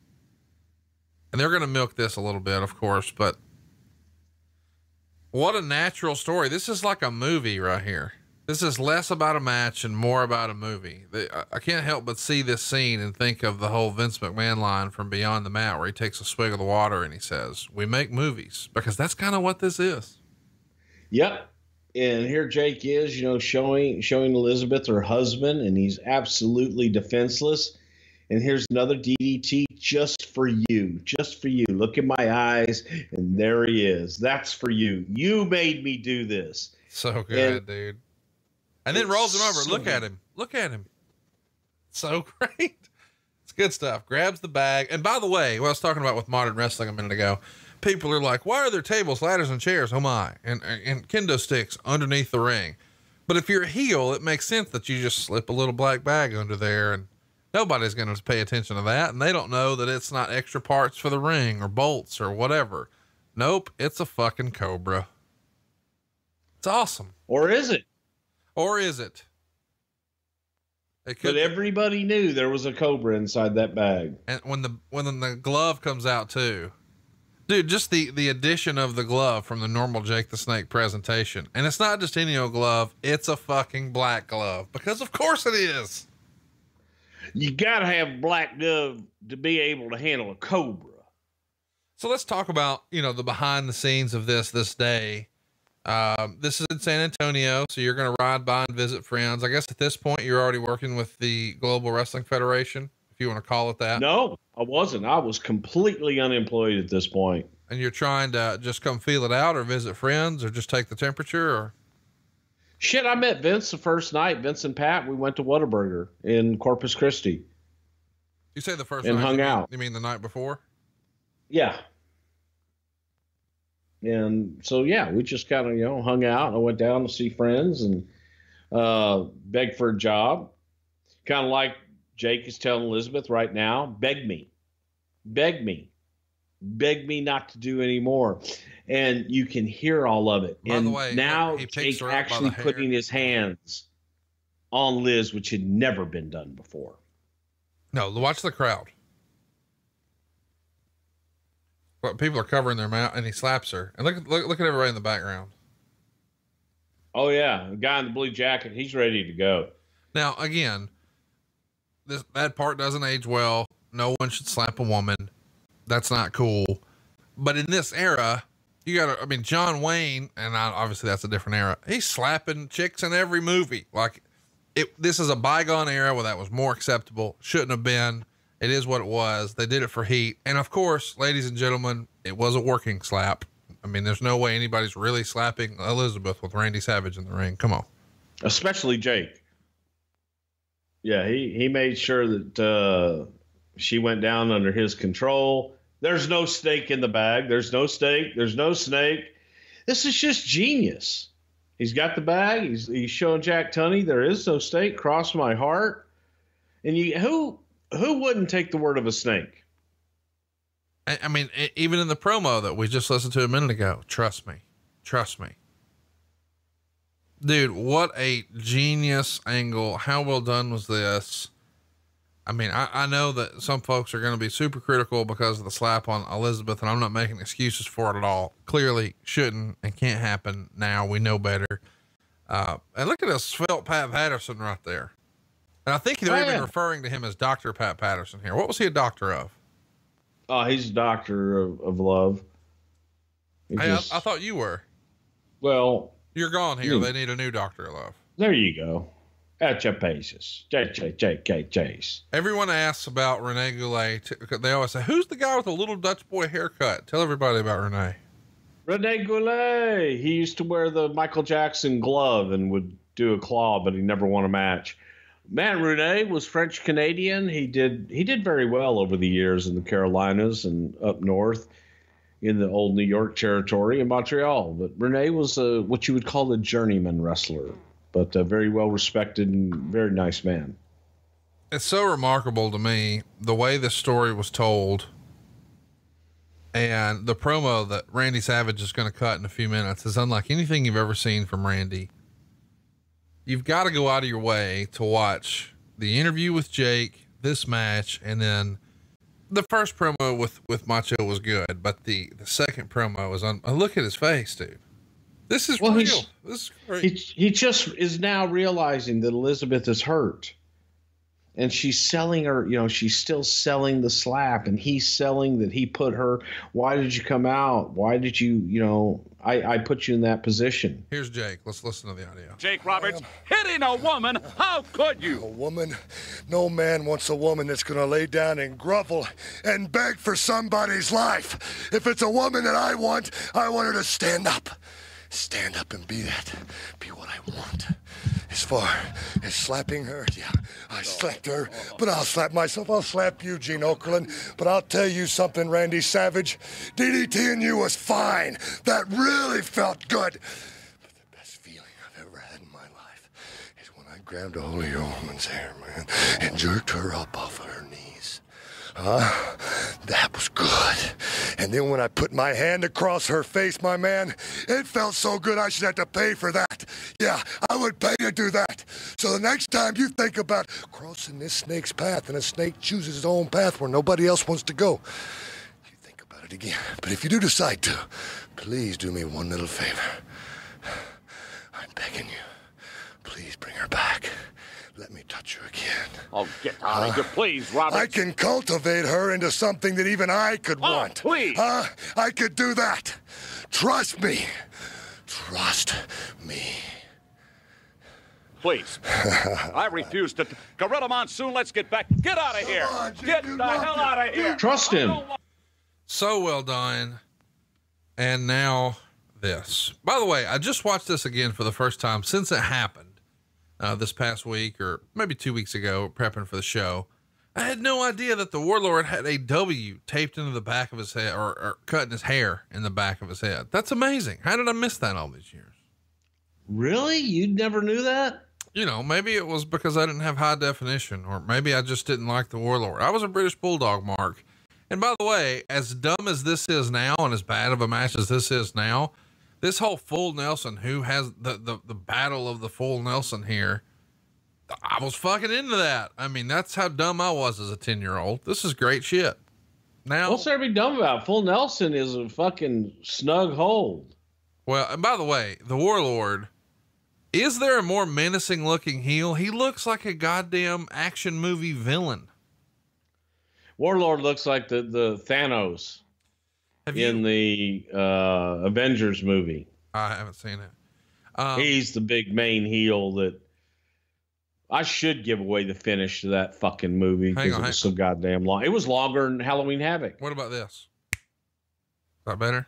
And they're going to milk this a little bit, of course, but what a natural story. This is like a movie right here. This is less about a match and more about a movie. I can't help but see this scene and think of the whole Vince McMahon line from Beyond the Mat where he takes a swig of the water and he says, We make movies because that's kind of what this is. Yep. And here Jake is, you know, showing showing Elizabeth her husband, and he's absolutely defenseless. And here's another DDT just for you, just for you. Look in my eyes, and there he is. That's for you. You made me do this. So good, And- dude. And then rolls him over. so Look at him. Look at him. So great. It's good stuff. Grabs the bag. And by the way, what I was talking about with modern wrestling a minute ago, people are like, why are there tables, ladders, and chairs? Oh my. And, and kendo sticks underneath the ring. But if you're a heel, it makes sense that you just slip a little black bag under there and nobody's going to pay attention to that. And they don't know that it's not extra parts for the ring or bolts or whatever. Nope. It's a fucking cobra. It's awesome. Or is it? Or is it? It But everybody knew there was a cobra inside that bag. and when the when the glove comes out too, dude, just the the addition of the glove from the normal Jake the Snake presentation, and it's not just any old glove; it's a fucking black glove because of course it is. You gotta have black glove to be able to handle a cobra. So let's talk about you know the behind the scenes of this this day. Um, this is in San Antonio, so you're going to ride by and visit friends. I guess at this point you're already working with the Global Wrestling Federation, you want to call it that. No, I wasn't. I was completely unemployed at this point. and you're trying to just come feel it out or visit friends or just take the temperature or Shit, I met Vince the first night. Vince and Pat, we went to Whataburger in Corpus Christi. You say the first And night, hung you mean- out. You mean the night before? Yeah. And so yeah, we just kind of you know hung out. I went down to see friends and uh, begged for a job, kind of like Jake is telling Elizabeth right now. Beg me, beg me, beg me not to do any more. And you can hear all of it. By the and way, now he picks Jake her up by actually putting his hands on Liz, which had never been done before. No, watch the crowd. But people are covering their mouth, and he slaps her. And look, look, look at everybody in the background. Oh yeah, the guy in the blue jacket, he's ready to go. Now, again, this that part doesn't age well. No one should slap a woman. That's not cool. But in this era, you got to. I mean, John Wayne, and I, obviously that's a different era. He's slapping chicks in every movie. Like, it. This is a bygone era where that was more acceptable. Shouldn't have been. It is what it was. They did it for heat, and of course, ladies and gentlemen, it was a working slap. I mean, there's no way anybody's really slapping Elizabeth with Randy Savage in the ring. Come on. especially Jake. Yeah, he he made sure that uh, she went down under his control. There's no snake in the bag. There's no snake. There's no snake. This is just genius. He's got the bag. He's he's showing Jack Tunney there is no snake. Cross my heart. And you who who wouldn't take the word of a snake? I, I mean, even in the promo that we just listened to a minute ago, trust me, trust me. Dude, what a genius angle. How well done was this? I mean, I, I know that some folks are going to be super critical because of the slap on Elizabeth, and I'm not making excuses for it at all. Clearly shouldn't and can't happen now. We know better. Uh, and look at this svelte Pat Patterson right there. And I think they're Oh, even referring to him as Dr. Pat Patterson here. What was he a doctor of? Oh, he's a doctor of, of love. He Hey, I, I thought you were. well, You're gone here. They need a new doctor of love. there you go. At your paces. J J J K Chase. Everyone asks about Rene Goulet. They always say, "Who's the guy with the little Dutch boy haircut?" Tell everybody about Rene. Rene Goulet. He used to wear the Michael Jackson glove and would do a claw, but he never won a match. Man, Rene was French Canadian. He did he did very well over the years in the Carolinas and up north in the old New York territory in Montreal. But Rene was a, what you would call a journeyman wrestler, but a very well respected and very nice man. It's so remarkable to me the way this story was told, and the promo that Randy Savage is going to cut in a few minutes is unlike anything you've ever seen from Randy. You've got to go out of your way to watch the interview with Jake, this match, and then the first promo with with Macho was good, but the the second promo was on. look at his face, dude. This is Well, real. This is great. He he just is now realizing that Elizabeth is hurt. And she's selling her, you know, she's still selling the slap and he's selling that he put her, why did you come out? Why did you, you know, I, I put you in that position. Here's Jake. Let's listen to the audio. Jake Roberts hitting a woman. How could you A woman? No man wants a woman that's gonna lay down and grovel and beg for somebody's life. If it's a woman that I want, I want her to stand up. Stand up and be that. Be what I want. As far as slapping her, yeah, I slapped her, but I'll slap myself. I'll slap you, Gene Okerlund. But I'll tell you something, Randy Savage. DDT and you was fine. That really felt good. But the best feeling I've ever had in my life is when I grabbed a hold of your woman's hair, man, and jerked her up off of her knees. Huh? That was good. And then when I put my hand across her face, my man, it felt so good I should have to pay for that. Yeah, I would pay to do that. So the next time you think about crossing this snake's path and a snake chooses its own path where nobody else wants to go, you think about it again. But if you do decide to, please do me one little favor. I'm begging you. Please bring her back. Let me touch her again. Oh, get out of here, please, ah, Roberts. I can cultivate her into something that even I could Oh, want. please. Huh? I could do that. Trust me. Trust me. Please. I refuse to. Gorilla Monsoon, let's get back. Get out of here. on, Get the hell out of here. Trust him. So well done. And now this. By the way, I just watched this again for the first time since it happened uh, this past week or maybe two weeks ago, prepping for the show. I had no idea that the warlord had a W taped into the back of his head or, or cutting his hair in the back of his head. That's amazing. How did I miss that all these years? Really? You never knew that? You know, maybe it was because I didn't have high definition, or maybe I just didn't like the warlord. I was a British bulldog, Mark. And by the way, as dumb as this is now, and as bad of a match as this is now, this whole full Nelson, who has the, the, the battle of the full Nelson here, I was fucking into that. I mean, that's how dumb I was as a 10 year old. This is great shit. Now, What's there to be dumb about? Full Nelson is a fucking snug hold. well, and by the way, the warlord, is there a more menacing looking heel? He looks like a goddamn action movie villain. Warlord looks like the, the Thanos Have in you? the uh, Avengers movie. I haven't seen it. Um, He's the big main heel that I should give away the finish to that fucking movie Hang because on, it was so goddamn long. It was longer than Halloween Havoc. what about this? Is that better?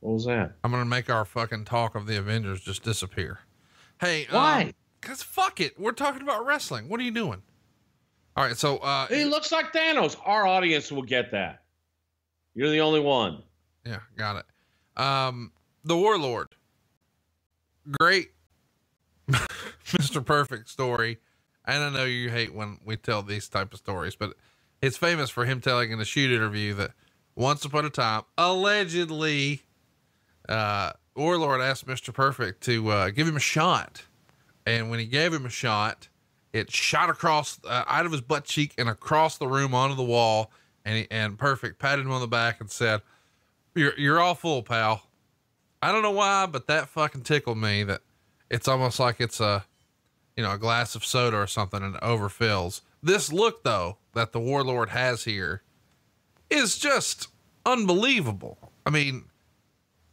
What was that? I'm gonna make our fucking talk of the Avengers just disappear. Hey, Why? Um, Cause fuck it, we're talking about wrestling. What are you doing? All right, so uh, He looks like Thanos. Our audience will get that. You're the only one. yeah, got it. Um, the Warlord, great, Mr. Perfect story. And I know you hate when we tell these type of stories, but it's famous for him telling in a shoot interview that once upon a time, allegedly, uh, Warlord asked Mr. Perfect to uh, give him a shot. And when he gave him a shot, it shot across uh, out of his butt cheek and across the room onto the wall. And he, and Perfect patted him on the back and said, "You're you're all full, pal." I don't know why, but that fucking tickled me. That it's almost like it's a, you know, a glass of soda or something and overfills. This look though that the Warlord has here is just unbelievable. I mean,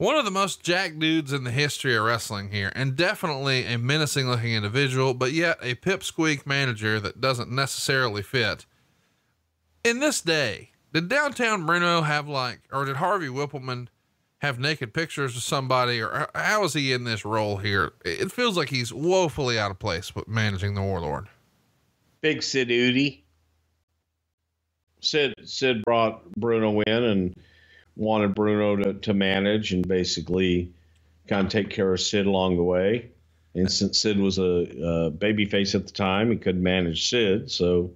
one of the most jack dudes in the history of wrestling here, and definitely a menacing looking individual, but yet a pipsqueak manager that doesn't necessarily fit. In this day, did downtown Bruno have like, or did Harvey Wippleman have naked pictures of somebody, or how is he in this role here? It feels like he's woefully out of place with managing the Warlord. Big Sid Eudy. Sid Sid brought Bruno in and wanted Bruno to, to manage and basically kind of take care of Sid along the way. And since Sid was a, a babyface at the time, he couldn't manage Sid, so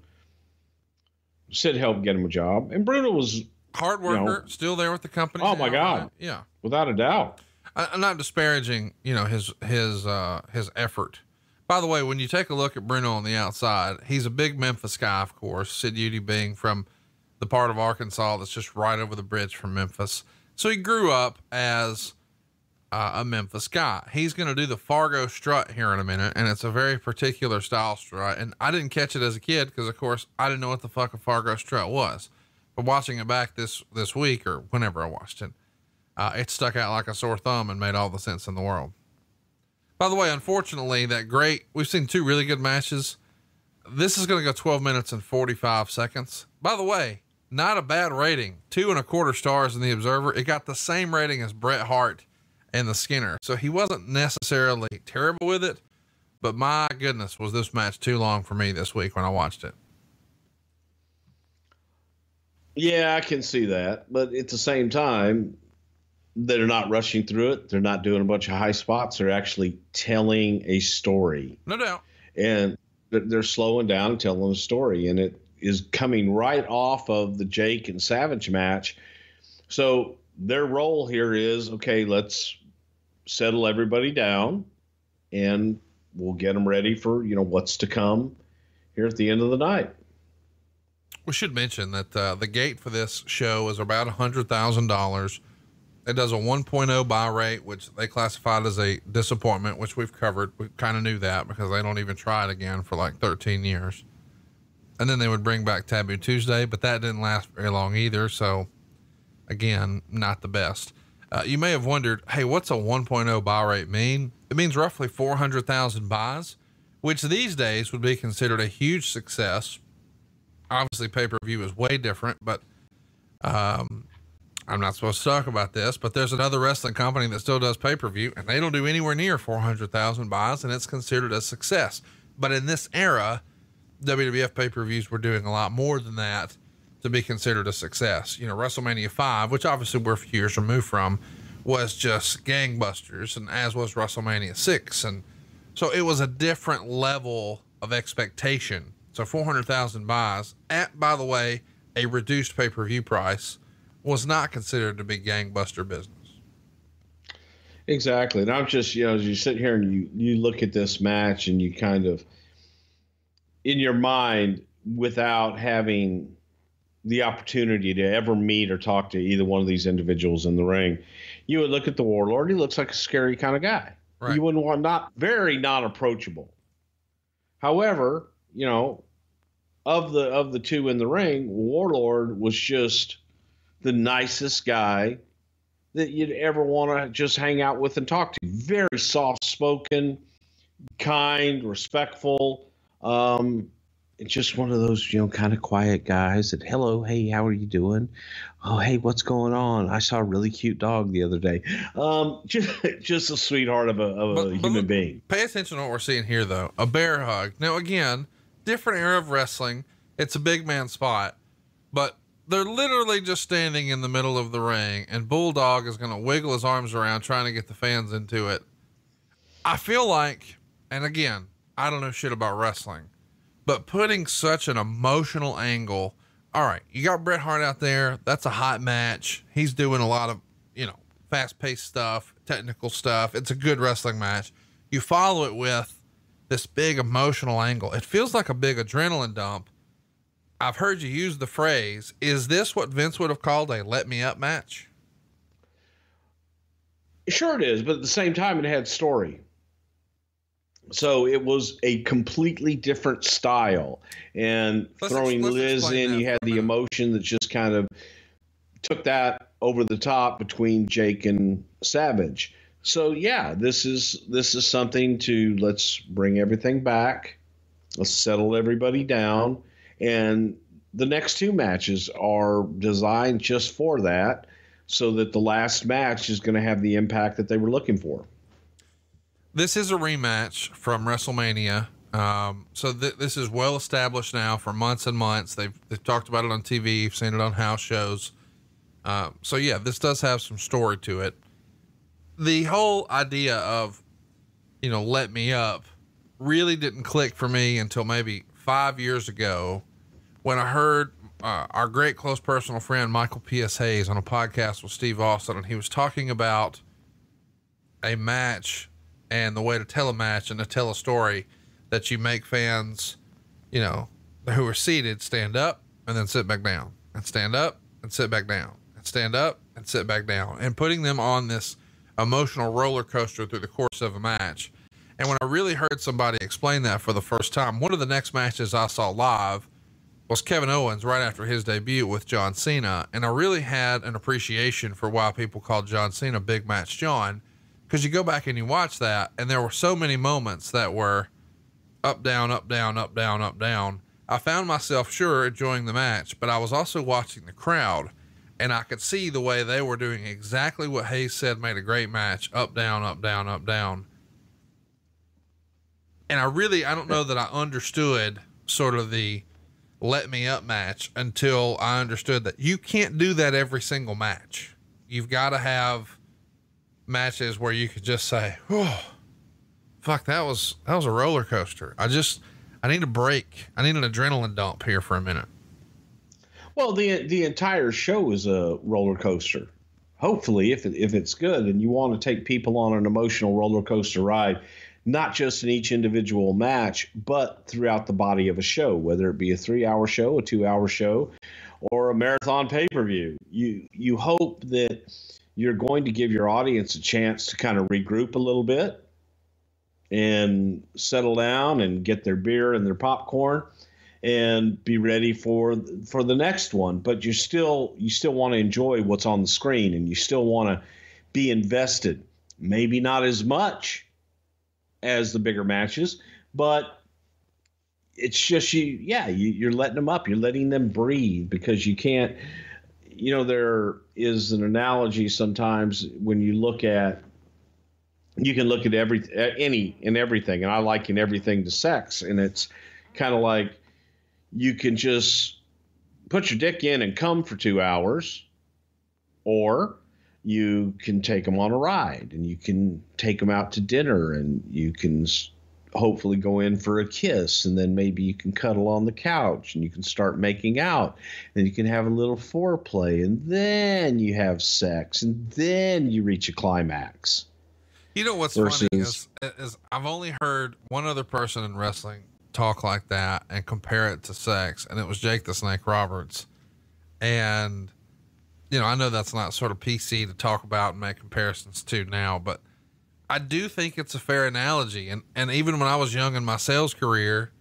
Sid helped get him a job. And Bruno was, Hard You know. worker, still there with the company. Oh, my God. right? Yeah. without a doubt, I, I'm not disparaging, you know, his his uh his effort. By the way, when you take a look at Bruno on the outside, he's a big Memphis guy, of course. Sid Eudy being from the part of Arkansas that's just right over the bridge from Memphis, so he grew up as uh, a Memphis guy. He's going to do the Fargo strut here in a minute, and it's a very particular style strut. And I didn't catch it as a kid because, of course, I didn't know what the fuck a Fargo strut was. But watching it back this this week or whenever I watched it, uh, it stuck out like a sore thumb and made all the sense in the world. By the way, unfortunately, that great, we've seen two really good matches. This is going to go 12 minutes and 45 seconds. By the way, not a bad rating. Two and a quarter stars in the Observer. It got the same rating as Bret Hart and the Skinner. So he wasn't necessarily terrible with it, but my goodness, was this match too long for me this week when I watched it. yeah, I can see that. But at the same time, they're not rushing through it. They're not doing a bunch of high spots. They're actually telling a story. No doubt. and they're- slowing down and telling a story and it is coming right off of the jake and savage match so their role here is okay let's settle everybody down and we'll get them ready for you know what's to come here at the end of the night We should mention that uh, the gate for this show is about a hundred thousand dollars. It does a 1.0 buy rate, which they classified as a disappointment, which we've covered. We kind of knew that because they don't even try it again for like 13 years. And then they would bring back Taboo Tuesday, but that didn't last very long either. So again, not the best. Uh, you may have wondered, hey, what's a 1.0 buy rate mean? It means roughly 400,000 buys, which these days would be considered a huge success obviously pay per view is way different, but um, I'm not supposed to talk about this, but there's another wrestling company that still does pay per view, and they don't do anywhere near 400,000 buys, and it's considered a success. But in this era, WWF pay per views were doing a lot more than that to be considered a success. You know, WrestleMania 5, which obviously we're a few years removed from, was just gangbusters, and as was WrestleMania 6. And so it was a different level of expectation. So 400,000 buys at, by the way, a reduced pay per view price was not considered to be gangbuster business. Exactly. And I'm just, you know, as you sit here and you, you look at this match and you kind of, in your mind, without having the opportunity to ever meet or talk to either one of these individuals in the ring, you would look at the warlord. He looks like a scary kind of guy. Right. You wouldn't want not very non approachable. However, you know, of the of the two in the ring, Warlord was just the nicest guy that you'd ever want to just hang out with and talk to. Very soft spoken, kind, respectful. Um, just one of those, you know, kind of quiet guys that, hello, hey, how are you doing? Oh, hey, what's going on? I saw a really cute dog the other day. Um, just, just a sweetheart of a, of but, a human look, being. Pay attention to what we're seeing here, though. A bear hug. Now, again, different era of wrestling. It's a big man spot, but they're literally just standing in the middle of the ring, and Bulldog is going to wiggle his arms around trying to get the fans into it. I feel like, and again, I don't know shit about wrestling, but putting such an emotional angle. All right, you got Bret Hart out there. That's a hot match. He's doing a lot of, you know, fast paced stuff, technical stuff. It's a good wrestling match. You follow it with this big emotional angle. It feels like a big adrenaline dump I've heard you use the phrase. Is this what Vince would have called a let me up match? Sure, it is, but at the same time, it had story. So it was a completely different style. And let's throwing ex- Liz in, you had the emotion that just kind of took that over the top between Jake and Savage. So yeah, this is this is something to let's bring everything back. Let's settle everybody down and the next two matches are designed just for that, so that the last match is going to have the impact that they were looking for. This is a rematch from WrestleMania. Um, so th- this is well established now for months and months. They've they've talked about it on TV, you've seen it on house shows. Uh, so yeah, this does have some story to it. The whole idea of, you know, let me up really didn't click for me until maybe five years ago when I heard uh, our great close personal friend Michael P.S. Hayes on a podcast with Steve Austin, and he was talking about a match and the way to tell a match and to tell a story that you make fans, you know, who are seated stand up and then sit back down and stand up and sit back down and stand up and sit back down and putting them on this emotional roller coaster through the course of a match and when I really heard somebody explain that for the first time, one of the next matches I saw live was Kevin Owens right after his debut with John Cena. And I really had an appreciation for why people called John Cena Big Match John. Because you go back and you watch that, and there were so many moments that were up, down, up, down, up, down, up, down. I found myself sure enjoying the match, but I was also watching the crowd, and I could see the way they were doing exactly what Hayes said made a great match up, down, up, down, up, down and I really I don't know that I understood sort of the let me up match until I understood that you can't do that every single match. You've got to have matches where you could just say, "Oh, fuck, that was that was a roller coaster." I just I need a break. I need an adrenaline dump here for a minute. Well, the the entire show is a roller coaster. Hopefully, if it, if it's good and you want to take people on an emotional roller coaster ride, not just in each individual match, but throughout the body of a show, whether it be a three hour show, a two hour show, or a marathon pay per view. You, you hope that you're going to give your audience a chance to kind of regroup a little bit and settle down and get their beer and their popcorn and be ready for for the next one but you still you still want to enjoy what's on the screen and you still want to be invested maybe not as much as the bigger matches, but it's just you, yeah, you, you're letting them up. You're letting them breathe because you can't. you know, there is an analogy sometimes when you look at, you can look at every any and everything, and I liken everything to sex, and it's kind of like you can just put your dick in and come for two hours, or you can take them on a ride, and you can take them out to dinner, and you can hopefully go in for a kiss and then maybe you can cuddle on the couch and you can start making out and you can have a little foreplay and then you have sex and then you reach a climax. You know what's versus, funny is, is i've only heard one other person in wrestling talk like that and compare it to sex and it was jake the snake roberts. And you know i know that's not sort of pc to talk about and make comparisons to now but I do think it's a fair analogy. And, and even when I was young in my sales career,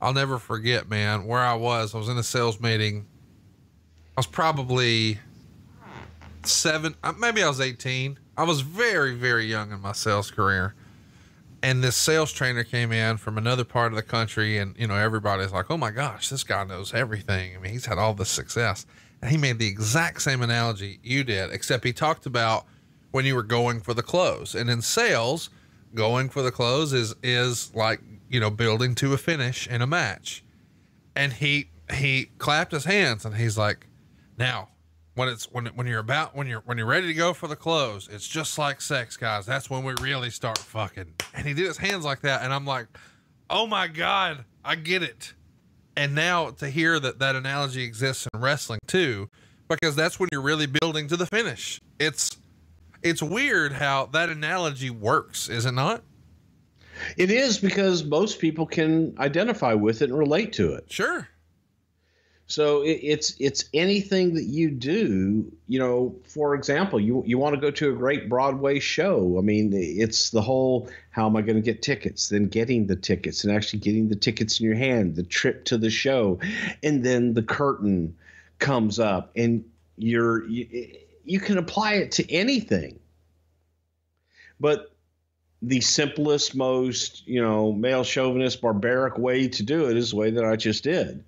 I'll never forget, man, where I was. I was in a sales meeting. I was probably seven, uh, maybe I was 18. I was very, very young in my sales career. And this sales trainer came in from another part of the country. And, you know, everybody's like, oh my gosh, this guy knows everything. I mean, he's had all this success. And he made the exact same analogy you did, except he talked about when you were going for the close. And in sales, going for the close is is like, you know, building to a finish in a match. And he he clapped his hands and he's like, "Now, when it's when when you're about when you're when you're ready to go for the close, it's just like sex, guys. That's when we really start fucking." And he did his hands like that and I'm like, "Oh my god, I get it." And now to hear that that analogy exists in wrestling too, because that's when you're really building to the finish. It's it's weird how that analogy works, is it not? It is because most people can identify with it and relate to it. Sure. So it, it's it's anything that you do. You know, for example, you you want to go to a great Broadway show. I mean, it's the whole how am I going to get tickets? Then getting the tickets and actually getting the tickets in your hand. The trip to the show, and then the curtain comes up, and you're. You, you can apply it to anything. But the simplest, most, you know, male chauvinist, barbaric way to do it is the way that I just did.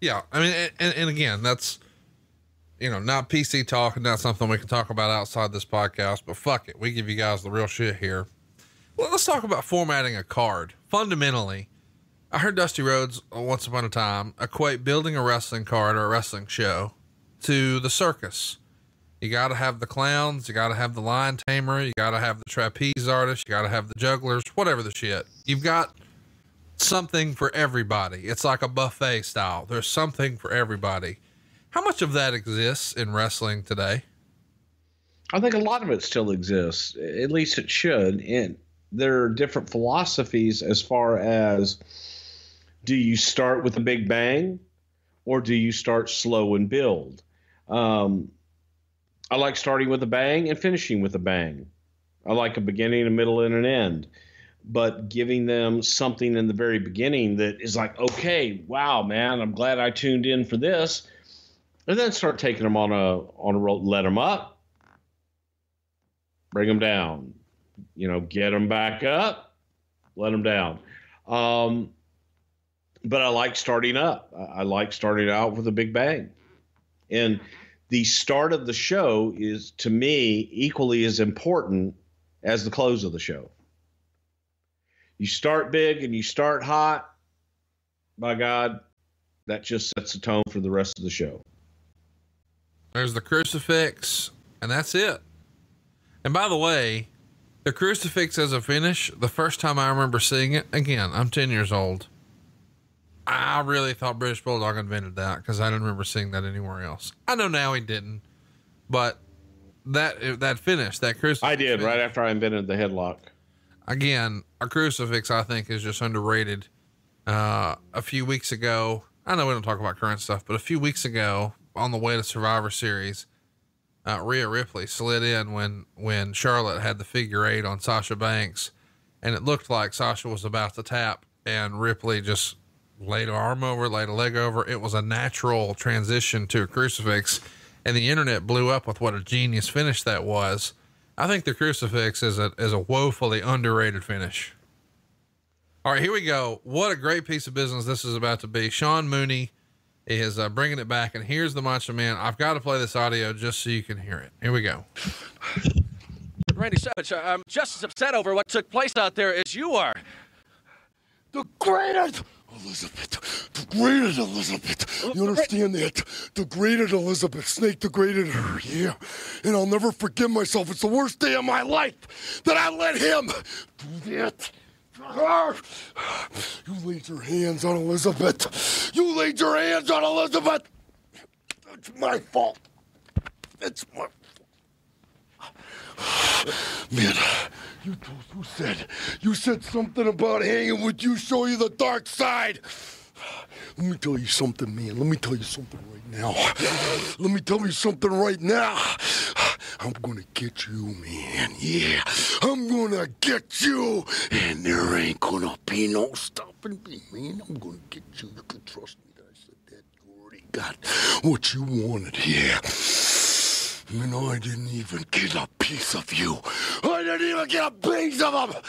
Yeah. I mean, and, and again, that's, you know, not PC talk and not something we can talk about outside this podcast, but fuck it. We give you guys the real shit here. Well, let's talk about formatting a card. Fundamentally, I heard Dusty Rhodes once upon a time equate building a wrestling card or a wrestling show to the circus. You got to have the clowns, you got to have the lion tamer, you got to have the trapeze artist, you got to have the jugglers, whatever the shit. You've got something for everybody. It's like a buffet style. There's something for everybody. How much of that exists in wrestling today? I think a lot of it still exists. At least it should. And there are different philosophies as far as do you start with a big bang or do you start slow and build? Um, I like starting with a bang and finishing with a bang. I like a beginning, a middle, and an end. But giving them something in the very beginning that is like, okay, wow, man, I'm glad I tuned in for this, and then start taking them on a on a roll, let them up, bring them down, you know, get them back up, let them down. Um, but I like starting up. I like starting out with a big bang. And the start of the show is, to me, equally as important as the close of the show. You start big and you start hot, by God, that just sets the tone for the rest of the show. There's the crucifix, and that's it. And by the way, the crucifix as a finish, the first time I remember seeing it, again, I'm 10 years old. I really thought British Bulldog invented that because I don't remember seeing that anywhere else. I know now he didn't, but that that finish, that crucifix. I did finish, right after I invented the headlock. Again, a crucifix I think is just underrated. Uh, a few weeks ago, I know we don't talk about current stuff, but a few weeks ago, on the way to Survivor Series, uh, Rhea Ripley slid in when when Charlotte had the figure eight on Sasha Banks, and it looked like Sasha was about to tap, and Ripley just laid an arm over, laid a leg over. It was a natural transition to a crucifix, and the internet blew up with what a genius finish that was. I think the crucifix is a is a woefully underrated finish. All right, here we go. What a great piece of business this is about to be. Sean Mooney is uh, bringing it back. And here's the Macho Man. I've got to play this audio just so you can hear it. Here we go. Randy Savage, I'm just as upset over what took place out there as you are. The greatest Elizabeth. Greatest Elizabeth. Oh, you understand that? Degraded Elizabeth. Snake degraded her, yeah. And I'll never forgive myself. It's the worst day of my life that I let him do that. You laid your hands on Elizabeth. You laid your hands on Elizabeth. It's my fault. It's my Man, you told, you said you said something about hanging with you, show you the dark side. Let me tell you something, man. Let me tell you something right now. Let me tell you something right now. I'm gonna get you, man. Yeah, I'm gonna get you, and there ain't gonna be no stopping me, man. I'm gonna get you. You can trust me that I said that. You already got what you wanted. Yeah. You know, I didn't even get a piece of you. I didn't even get a piece of him.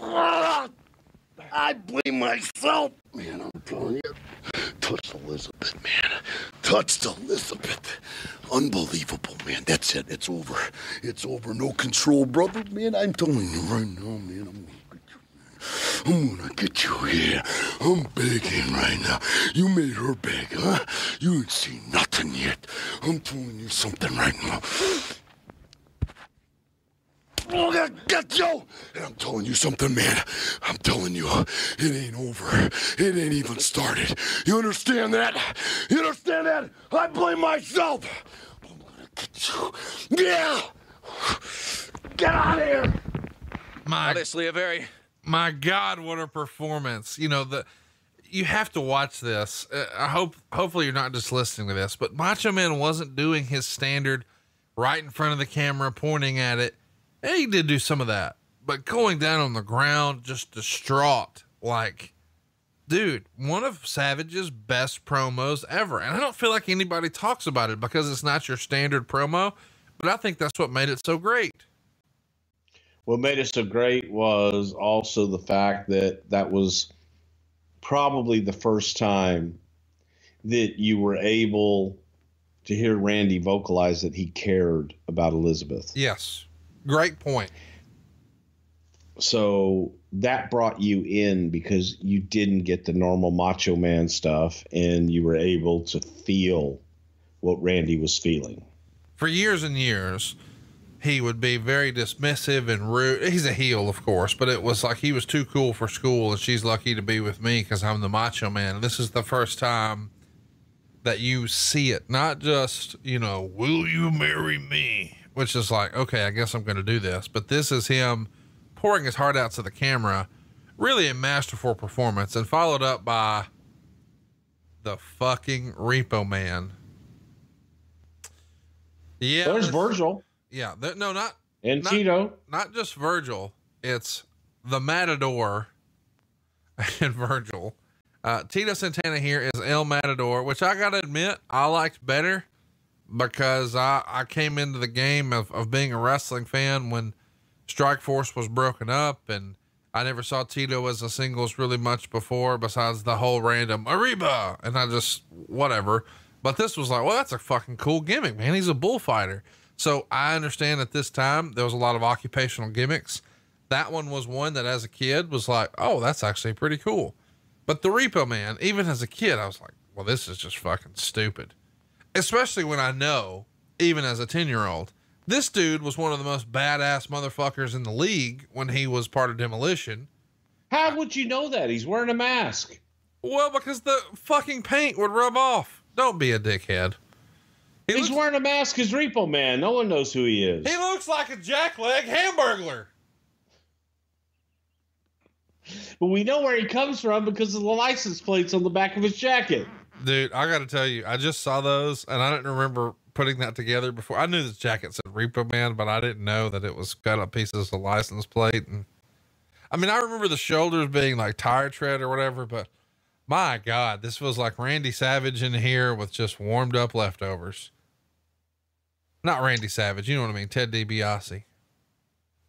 I blame myself. Man, I'm telling you. Touched Elizabeth, man. Touched Elizabeth. Unbelievable, man. That's it. It's over. It's over. No control, brother. Man, I'm telling you right now, man. I'm I'm gonna get you here. I'm begging right now. You made her beg, huh? You ain't seen nothing yet. I'm telling you something right now. I'm gonna get you! And I'm telling you something, man. I'm telling you, it ain't over. It ain't even started. You understand that? You understand that? I blame myself. I'm gonna get you. Yeah! Get out of here! My Obviously, a very my God, what a performance! You know the you have to watch this. Uh, I hope hopefully you're not just listening to this, but Macho Man wasn't doing his standard right in front of the camera, pointing at it. And he did do some of that, but going down on the ground, just distraught, like. Dude, one of Savage's best promos ever. And I don't feel like anybody talks about it because it's not your standard promo, but I think that's what made it so great. What made it so great was also the fact that that was probably the first time that you were able to hear Randy vocalize that he cared about Elizabeth. Yes. Great point. So that brought you in because you didn't get the normal macho man stuff and you were able to feel what Randy was feeling. For years and years, he would be very dismissive and rude. He's a heel, of course, but it was like he was too cool for school and she's lucky to be with me because I'm the macho man. This is the first time that you see it, not just, you know, will you marry me? Which is like, okay, I guess I'm going to do this. But this is him pouring his heart out to the camera. Really a masterful performance and followed up by the fucking Repo Man. Yeah. There's Virgil yeah, th- no, not and Not- Tito. not just Virgil. It's the Matador and Virgil. Uh, Tito Santana here is El Matador, which I gotta admit I liked better because I, I came into the game of, of being a wrestling fan when Strike Force was broken up and I never saw Tito as a singles really much before besides the whole random Ariba and I just whatever. But this was like, well, that's a fucking cool gimmick, man. He's a bullfighter. So I understand at this time there was a lot of occupational gimmicks. That one was one that as a kid was like, oh, that's actually pretty cool. But the Repo Man, even as a kid, I was like, well, this is just fucking stupid. Especially when I know, even as a 10 year old, this dude was one of the most badass motherfuckers in the league when he was part of Demolition. How would you know that? He's wearing a mask. Well, because the fucking paint would rub off. Don't be a dickhead. He He's looks, wearing a mask as Repo Man. No one knows who he is. he looks like a jackleg hamburglar. But we know where he comes from because of the license plates on the back of his jacket. Dude, I got to tell you, I just saw those and I didn't remember putting that together before. I knew this jacket said Repo Man, but I didn't know that it was cut up pieces of license plate. And I mean, I remember the shoulders being like tire tread or whatever, but my God, this was like Randy Savage in here with just warmed up leftovers. Not Randy Savage, you know what I mean? Ted DiBiase.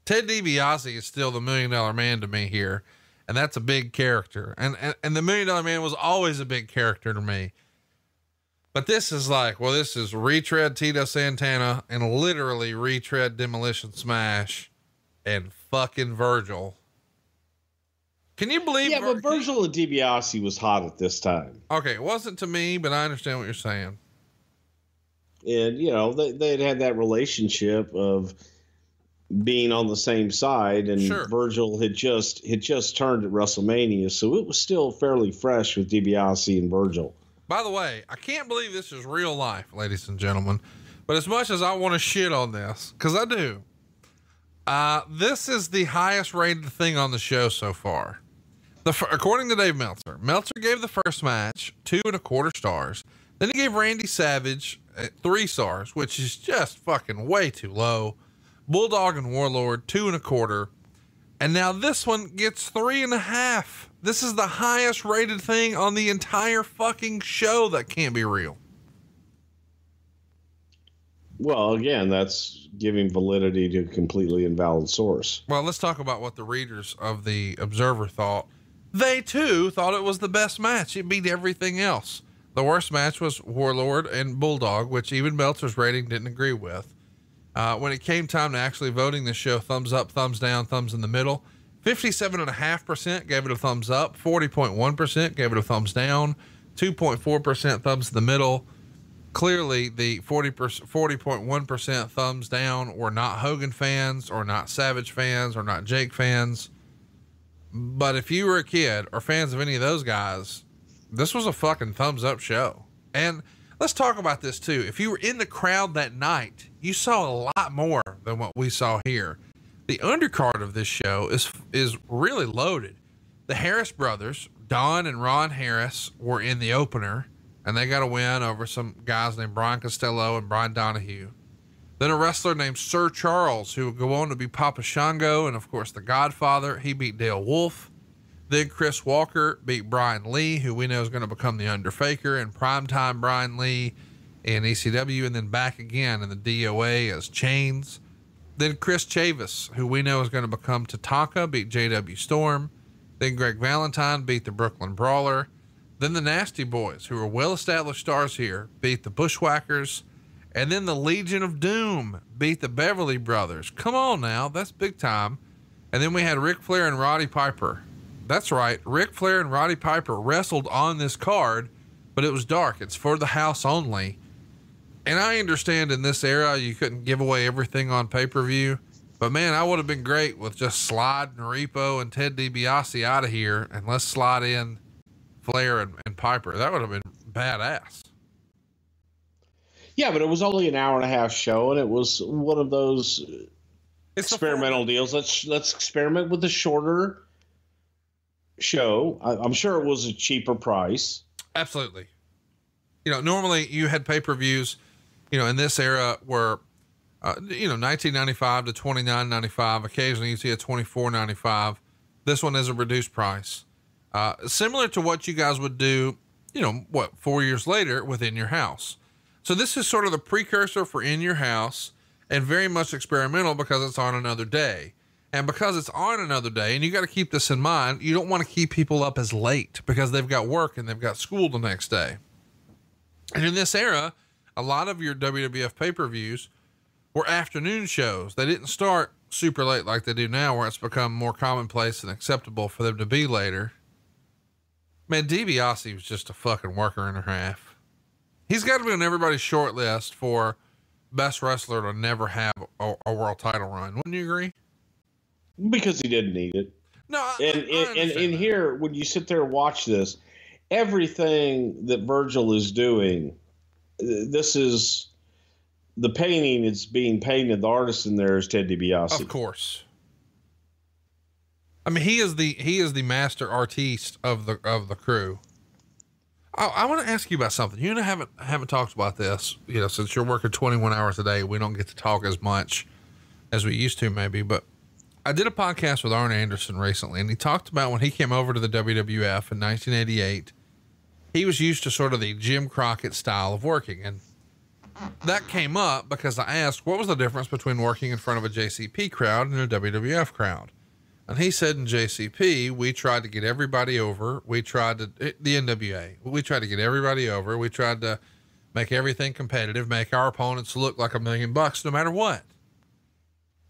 Ted DiBiase is still the million dollar man to me here. and that's a big character. And, and and the Million Dollar Man was always a big character to me. But this is like, well, this is retread Tito Santana and literally retread Demolition Smash and fucking Virgil. Can you believe? Yeah, but Virgil and DiBiase was hot at this time. Okay, it wasn't to me, but I understand what you're saying. And you know they they'd had that relationship of being on the same side and Sure. Virgil had just had just turned at WrestleMania so it was still fairly fresh with DiBiase and Virgil. By the way, I can't believe this is real life, ladies and gentlemen. But as much as I want to shit on this, because I do, uh, this is the highest rated thing on the show so far. The fir- according to Dave Meltzer, Meltzer gave the first match two and a quarter stars. Then he gave Randy Savage uh, three stars, which is just fucking way too low. Bulldog and Warlord two and a quarter. And now this one gets three and a half. This is the highest rated thing on the entire fucking show. That can't be real. Well, again, that's giving validity to a completely invalid source. Well, let's talk about what the readers of the Observer thought. They too thought it was the best match. It beat everything else. The worst match was Warlord and Bulldog, which even Meltzer's rating didn't agree with. Uh, when it came time to actually voting the show, thumbs up, thumbs down, thumbs in the middle, 57.5% gave it a thumbs up, 40.1% gave it a thumbs down, 2.4% thumbs in the middle. Clearly, the 40 40.1% thumbs down were not Hogan fans or not Savage fans or not Jake fans. But if you were a kid or fans of any of those guys, this was a fucking thumbs up show. And let's talk about this too. If you were in the crowd that night, you saw a lot more than what we saw here. The undercard of this show is is really loaded. The Harris brothers, Don and Ron Harris, were in the opener, and they got a win over some guys named Brian Costello and Brian Donahue. Then a wrestler named Sir Charles, who would go on to be Papa Shango and, of course, the Godfather. He beat Dale Wolfe. Then Chris Walker beat Brian Lee, who we know is going to become the Underfaker, and primetime Brian Lee in ECW, and then back again in the DOA as Chains. Then Chris Chavis, who we know is going to become Tatanka, beat JW Storm. Then Greg Valentine beat the Brooklyn Brawler. Then the Nasty Boys, who are well established stars here, beat the Bushwhackers. And then the Legion of Doom beat the Beverly Brothers. Come on now, that's big time. And then we had Ric Flair and Roddy Piper. That's right, Ric Flair and Roddy Piper wrestled on this card, but it was dark. It's for the house only. And I understand in this era you couldn't give away everything on pay per view, but man, I would have been great with just sliding Repo and Ted DiBiase out of here and let's slide in Flair and, and Piper. That would have been badass. Yeah, but it was only an hour and a half show, and it was one of those It's experimental deals. Let's let's experiment with the shorter show. I, I'm sure it was a cheaper price. Absolutely. You know, normally you had pay per views, you know, in this era were, uh, you know, 1995 to 29.95. Occasionally you see a 24.95. This one is a reduced price, uh, similar to what you guys would do, you know, what four years later within your house. So this is sort of the precursor for in your house and very much experimental because it's on another day. And because it's on another day, and you got to keep this in mind, you don't want to keep people up as late because they've got work and they've got school the next day. And in this era, a lot of your WWF pay per views were afternoon shows. They didn't start super late like they do now, where it's become more commonplace and acceptable for them to be later. Man, DiBiase was just a fucking worker and a half. He's got to be on everybody's short list for best wrestler to never have a, a world title run. Wouldn't you agree? Because he didn't need it. No, I, And I and, and, and here, when you sit there and watch this, everything that Virgil is doing, this is the painting is being painted. The artist in there is Ted DiBiase. Of course. I mean, he is the he is the master artiste of the of the crew. I, I want to ask you about something. You and I haven't haven't talked about this. You know, since you're working 21 hours a day, we don't get to talk as much as we used to, maybe. But I did a podcast with Arn Anderson recently, and he talked about when he came over to the WWF in 1988. He was used to sort of the Jim Crockett style of working, and that came up because I asked what was the difference between working in front of a JCP crowd and a WWF crowd. And he said in JCP, we tried to get everybody over. We tried to, eh, the NWA, we tried to get everybody over. We tried to make everything competitive, make our opponents look like a million bucks no matter what.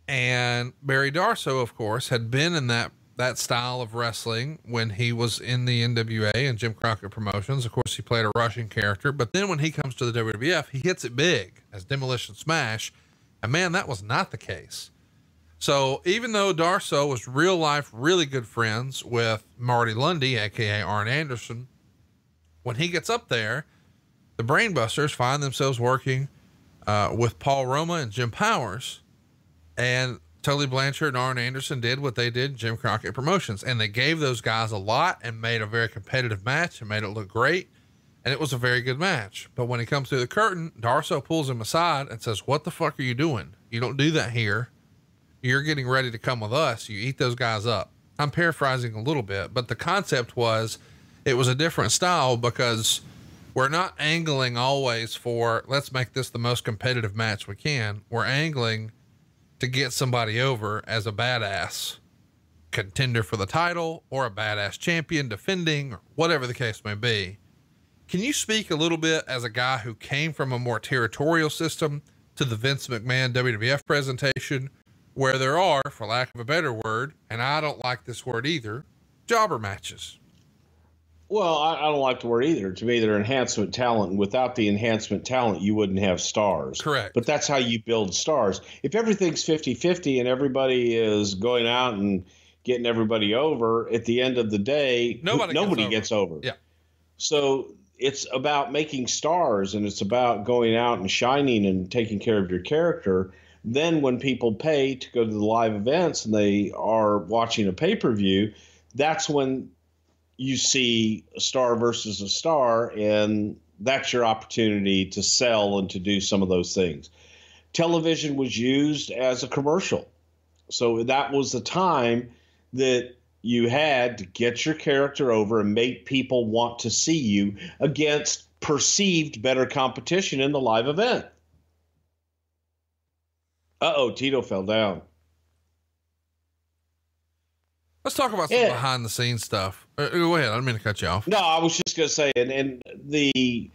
And Barry Darsow, of course, had been in that that style of wrestling when he was in the NWA and Jim Crockett Promotions. Of course, he played a Russian character, but then when he comes to the WWF, he hits it big as Demolition Smash. And man, that was not the case. So even though Darsow was real life, really good friends with Marty Lunde, aka Arn Anderson, when he gets up there, the Brainbusters find themselves working uh, with Paul Roma and Jim Powers, and Tully Blanchard and Arn Anderson did what they did Jim Crockett Promotions, and they gave those guys a lot and made a very competitive match and made it look great. And it was a very good match. But when he comes through the curtain, Darsow pulls him aside and says, What the fuck are you doing? You don't do that here. You're getting ready to come with us. You eat those guys up. I'm paraphrasing a little bit, but the concept was it was a different style because we're not angling always for let's make this the most competitive match we can. We're angling to get somebody over as a badass contender for the title or a badass champion defending or whatever the case may be. Can you speak a little bit as a guy who came from a more territorial system to the Vince McMahon WWF presentation where there are, for lack of a better word, and I don't like this word either, jobber matches? Well, I, I, don't like the word either. To me, they're enhancement talent. And without the enhancement talent, you wouldn't have stars. Correct. But that's how you build stars. If everything's 50 50 and everybody is going out and getting everybody over, at the end of the day, nobody, nobody gets, over. gets over. Yeah. So it's about making stars and it's about going out and shining and taking care of your character. Then, when people pay to go to the live events and they are watching a pay per view, that's when you see a star versus a star, and that's your opportunity to sell and to do some of those things. Television was used as a commercial. So that was the time that you had to get your character over and make people want to see you against perceived better competition in the live event. Uh oh, Tito fell down. Let's talk about some yeah. behind the scenes stuff. Uh, go ahead. I didn't mean to cut you off. No, I was just going to say, and, and the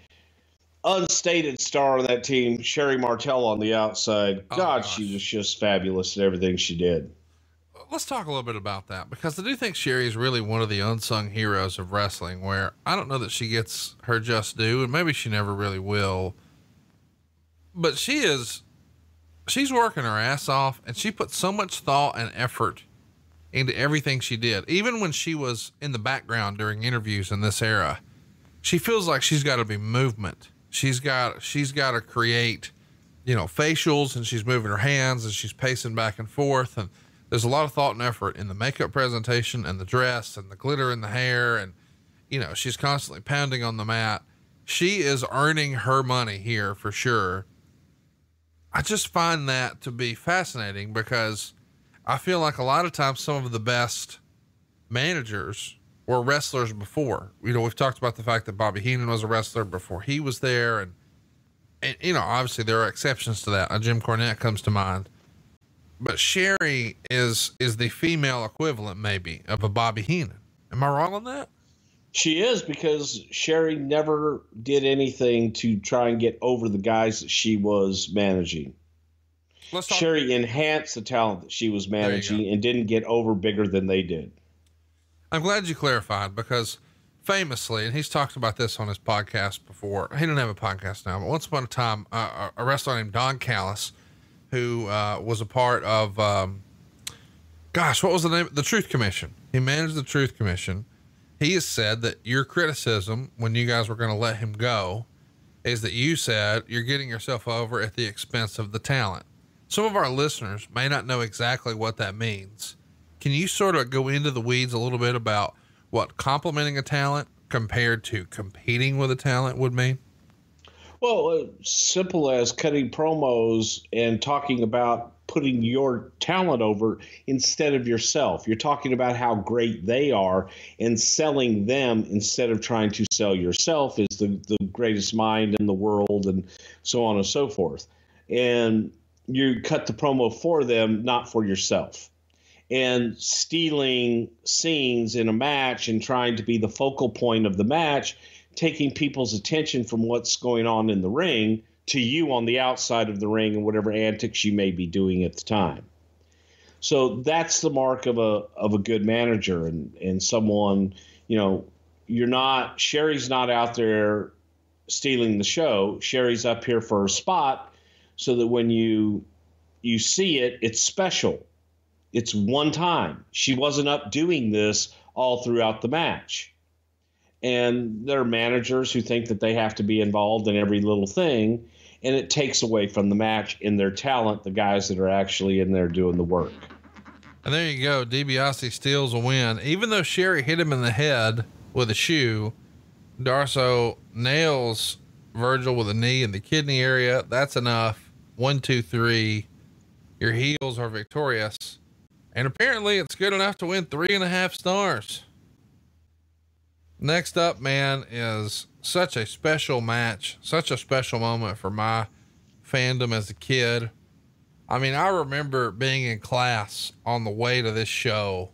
unstated star on that team, Sherri Martel on the outside, oh, God, gosh. she was just fabulous at everything she did. Let's talk a little bit about that because I do think Sherri is really one of the unsung heroes of wrestling where I don't know that she gets her just due, and maybe she never really will. But she is, she's working her ass off, and she put so much thought and effort into everything she did. Even when she was in the background during interviews in this era, she feels like she's got to be movement. She's got she's got to create, you know, facials and she's moving her hands and she's pacing back and forth and there's a lot of thought and effort in the makeup presentation and the dress and the glitter in the hair and you know, she's constantly pounding on the mat. She is earning her money here for sure. I just find that to be fascinating because I feel like a lot of times some of the best managers were wrestlers before. You know, we've talked about the fact that Bobby Heenan was a wrestler before he was there, and and you know, obviously there are exceptions to that. Uh, Jim Cornette comes to mind, but Sherri is is the female equivalent, maybe, of a Bobby Heenan. Am I wrong on that? She is because Sherri never did anything to try and get over the guys that she was managing. Let's talk- Sherri enhanced the talent that she was managing and didn't get over bigger than they did. I'm glad you clarified because famously, and he's talked about this on his podcast before. He didn't have a podcast now, but once upon a time, uh, a wrestler named Don Callis, who uh, was a part of, um, gosh, what was the name? The Truth Commission. He managed the Truth Commission. He has said that your criticism when you guys were going to let him go is that you said you're getting yourself over at the expense of the talent some of our listeners may not know exactly what that means. Can you sort of go into the weeds a little bit about what complimenting a talent compared to competing with a talent would mean? Well, uh, simple as cutting promos and talking about putting your talent over instead of yourself. You're talking about how great they are and selling them instead of trying to sell yourself is the, the greatest mind in the world and so on and so forth. And you cut the promo for them, not for yourself. and stealing scenes in a match and trying to be the focal point of the match, taking people's attention from what's going on in the ring to you on the outside of the ring and whatever antics you may be doing at the time. So that's the mark of a of a good manager and and someone, you know, you're not Sherri's not out there stealing the show. Sherri's up here for a spot so that when you you see it, it's special. It's one time. She wasn't up doing this all throughout the match. And there are managers who think that they have to be involved in every little thing, and it takes away from the match in their talent, the guys that are actually in there doing the work. And there you go. DiBiase steals a win. Even though Sherri hit him in the head with a shoe, Darsow nails Virgil with a knee in the kidney area. That's enough. One, two, three. Your heels are victorious. And apparently it's good enough to win three and a half stars. Next up, man, is such a special match, such a special moment for my fandom as a kid. I mean, I remember being in class on the way to this show,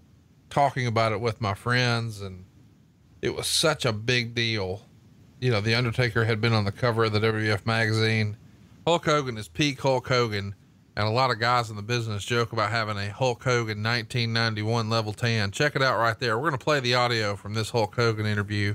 talking about it with my friends, and it was such a big deal. You know, The Undertaker had been on the cover of the WWF magazine. Hulk Hogan is peak Hulk Hogan, and a lot of guys in the business joke about having a Hulk Hogan 1991 level tan. Check it out right there. We're going to play the audio from this Hulk Hogan interview.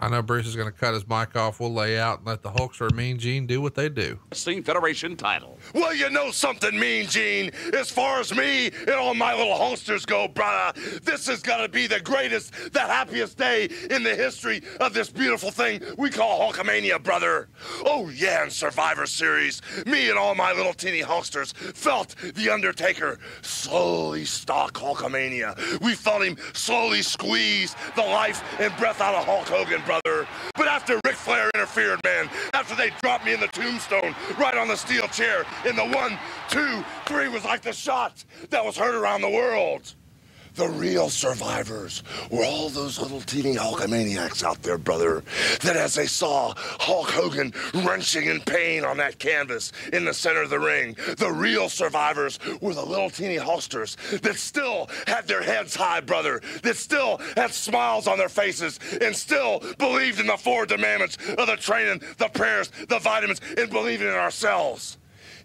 I know Bruce is going to cut his mic off. We'll lay out and let the Hulkster Mean Gene do what they do. Wrestling Federation title. Well, you know something, Mean Gene. As far as me and all my little Hulksters go, brother, this is gonna be the greatest, the happiest day in the history of this beautiful thing we call Hulkamania, brother. Oh yeah, in Survivor Series, me and all my little teeny Hulksters felt the Undertaker slowly stalk Hulkamania. We felt him slowly squeeze the life and breath out of Hulk Hogan, brother. But after Ric Flair interfered, man, after they dropped me in the tombstone right on the steel chair, and the one, two, three was like the shot that was heard around the world. The real survivors were all those little teeny Hulkamaniacs out there, brother, that as they saw Hulk Hogan wrenching in pain on that canvas in the center of the ring, the real survivors were the little teeny Hulksters that still had their heads high, brother, that still had smiles on their faces and still believed in the four commandments of the training, the prayers, the vitamins, and believing in ourselves.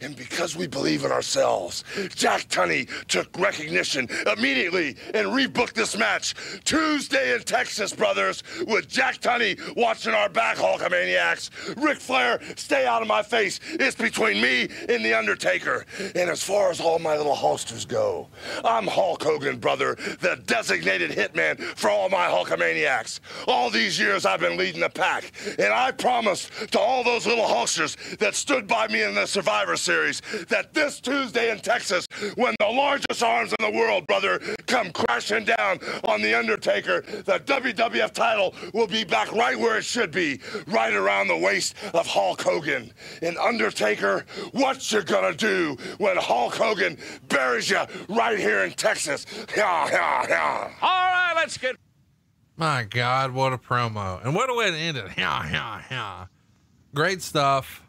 And because we believe in ourselves, Jack Tunney took recognition immediately and rebooked this match Tuesday in Texas, brothers, with Jack Tunney watching our back, Hulkamaniacs. Ric Flair, stay out of my face. It's between me and The Undertaker. And as far as all my little Hulksters go, I'm Hulk Hogan, brother, the designated hitman for all my Hulkamaniacs. All these years I've been leading the pack, and I promised to all those little Hulksters that stood by me in the Survivor Series that this Tuesday in Texas, when the largest arms in the world, brother, come crashing down on The Undertaker, the WWF title will be back right where it should be, right around the waist of Hulk Hogan. And Undertaker, what you gonna do when Hulk Hogan buries you right here in Texas? Yeah, yeah, yeah. All right, let's get. My God, what a promo. And what a way to end it. Yeah, yeah, yeah. Great stuff.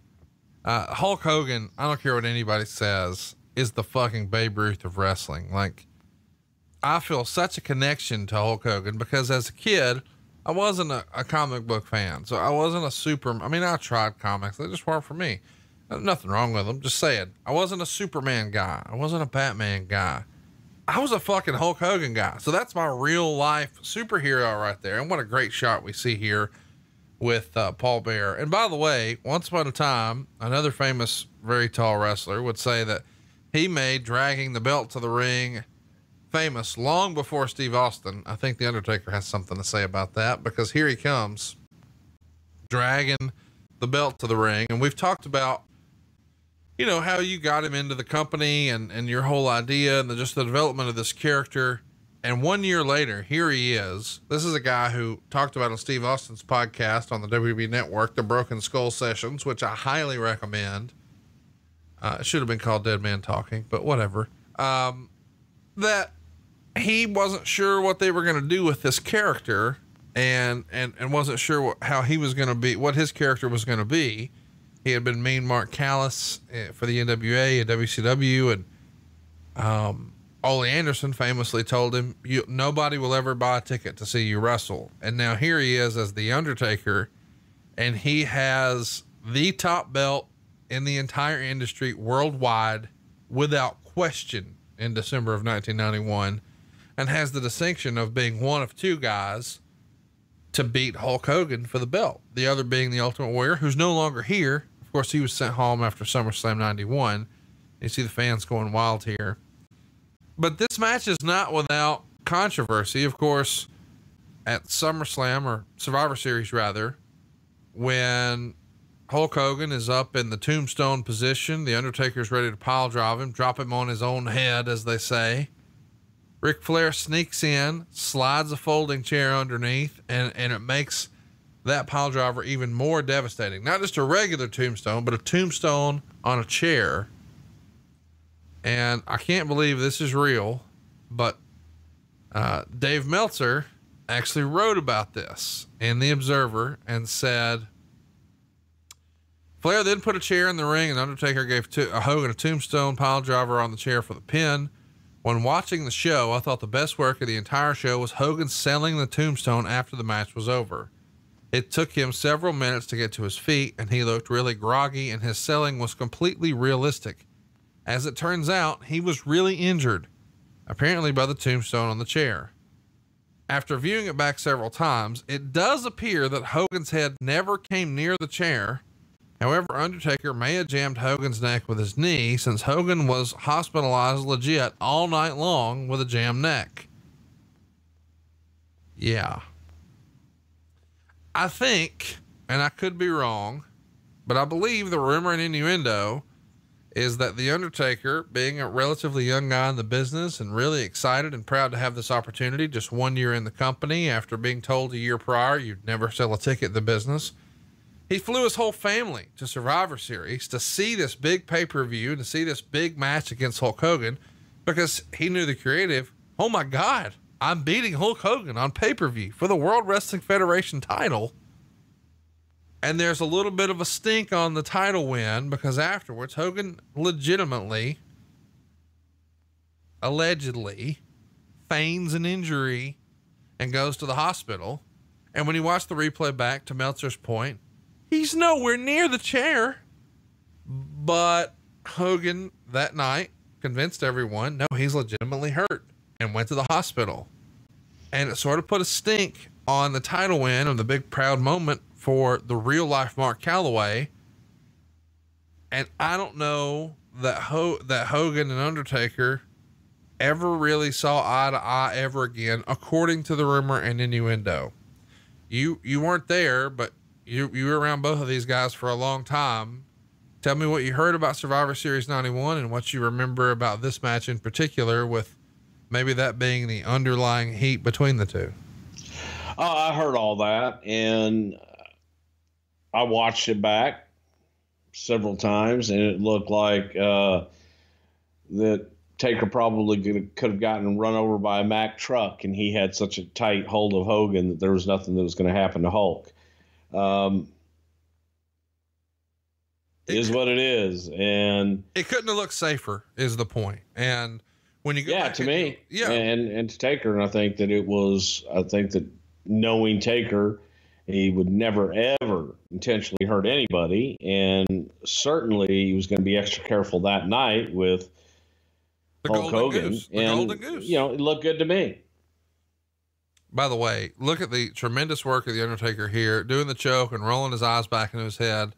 Uh, Hulk Hogan, I don't care what anybody says, is the fucking Babe Ruth of wrestling. Like, I feel such a connection to Hulk Hogan because as a kid, I wasn't a, a comic book fan. So I wasn't a super, I mean, I tried comics, they just weren't for me. Nothing wrong with them. Just saying, I wasn't a Superman guy. I wasn't a Batman guy. I was a fucking Hulk Hogan guy. So that's my real life superhero right there. And what a great shot we see here with uh, Paul Bearer. And by the way, once upon a time, another famous, very tall wrestler would say that he made dragging the belt to the ring famous long before Steve Austin. I think The Undertaker has something to say about that because here he comes dragging the belt to the ring. And we've talked about you know how you got him into the company and and your whole idea and the, just the development of this character and one year later here he is. This is a guy who talked about on steve austin's podcast on the wb network the broken skull sessions which i highly recommend. Uh, it should have been called dead man talking but whatever. Um, that he wasn't sure what they were going to do with this character and and and wasn't sure what, how he was going to be what his character was going to be. He had been Mean Mark Callous uh, for the NWA and WCW, and um, Ole Anderson famously told him, "You nobody will ever buy a ticket to see you wrestle." And now here he is as the Undertaker, and he has the top belt in the entire industry worldwide without question in December of 1991 and has the distinction of being one of two guys to beat Hulk Hogan for the belt. The other being the Ultimate Warrior, who's no longer here. Of course, he was sent home after SummerSlam 91. You see the fans going wild here. But this match is not without controversy. Of course, at SummerSlam or Survivor Series, rather, when Hulk Hogan is up in the tombstone position, the Undertaker's ready to pile drive him, drop him on his own head, as they say. Ric Flair sneaks in, slides a folding chair underneath, and, and it makes that pile driver even more devastating. Not just a regular tombstone, but a tombstone on a chair. And I can't believe this is real, but uh, Dave Meltzer actually wrote about this in The Observer and said Flair then put a chair in the ring, and Undertaker gave to, uh, Hogan a tombstone pile driver on the chair for the pin. When watching the show, I thought the best work of the entire show was Hogan selling the tombstone after the match was over. It took him several minutes to get to his feet, and he looked really groggy, and his selling was completely realistic. As it turns out, he was really injured, apparently by the tombstone on the chair. After viewing it back several times, it does appear that Hogan's head never came near the chair However, Undertaker may have jammed Hogan's neck with his knee since Hogan was hospitalized legit all night long with a jammed neck. Yeah. I think, and I could be wrong, but I believe the rumor and innuendo is that The Undertaker, being a relatively young guy in the business and really excited and proud to have this opportunity just one year in the company after being told a year prior you'd never sell a ticket in the business he flew his whole family to Survivor Series to see this big pay per view, to see this big match against Hulk Hogan, because he knew the creative. Oh my God, I'm beating Hulk Hogan on pay per view for the World Wrestling Federation title. And there's a little bit of a stink on the title win because afterwards, Hogan legitimately, allegedly, feigns an injury and goes to the hospital. And when you watch the replay back to Meltzer's point, He's nowhere near the chair. But Hogan that night convinced everyone no, he's legitimately hurt and went to the hospital. And it sort of put a stink on the title win of the big proud moment for the real life Mark Calaway. And I don't know that Ho- that Hogan and Undertaker ever really saw eye to eye ever again, according to the rumor and innuendo. You you weren't there, but you you were around both of these guys for a long time. Tell me what you heard about Survivor Series 91 and what you remember about this match in particular with maybe that being the underlying heat between the two. Oh, I heard all that and I watched it back several times and it looked like uh, that Taker probably could have gotten run over by a Mack truck and he had such a tight hold of Hogan that there was nothing that was going to happen to Hulk. Um, it, is what it is, and it couldn't have looked safer. Is the point? And when you go yeah, to me, yeah, and and to Taker, and I think that it was, I think that knowing Taker, he would never ever intentionally hurt anybody, and certainly he was going to be extra careful that night with the Hulk Hogan, goose. The and golden goose. you know, it looked good to me. By the way, look at the tremendous work of The Undertaker here, doing the choke and rolling his eyes back into his head.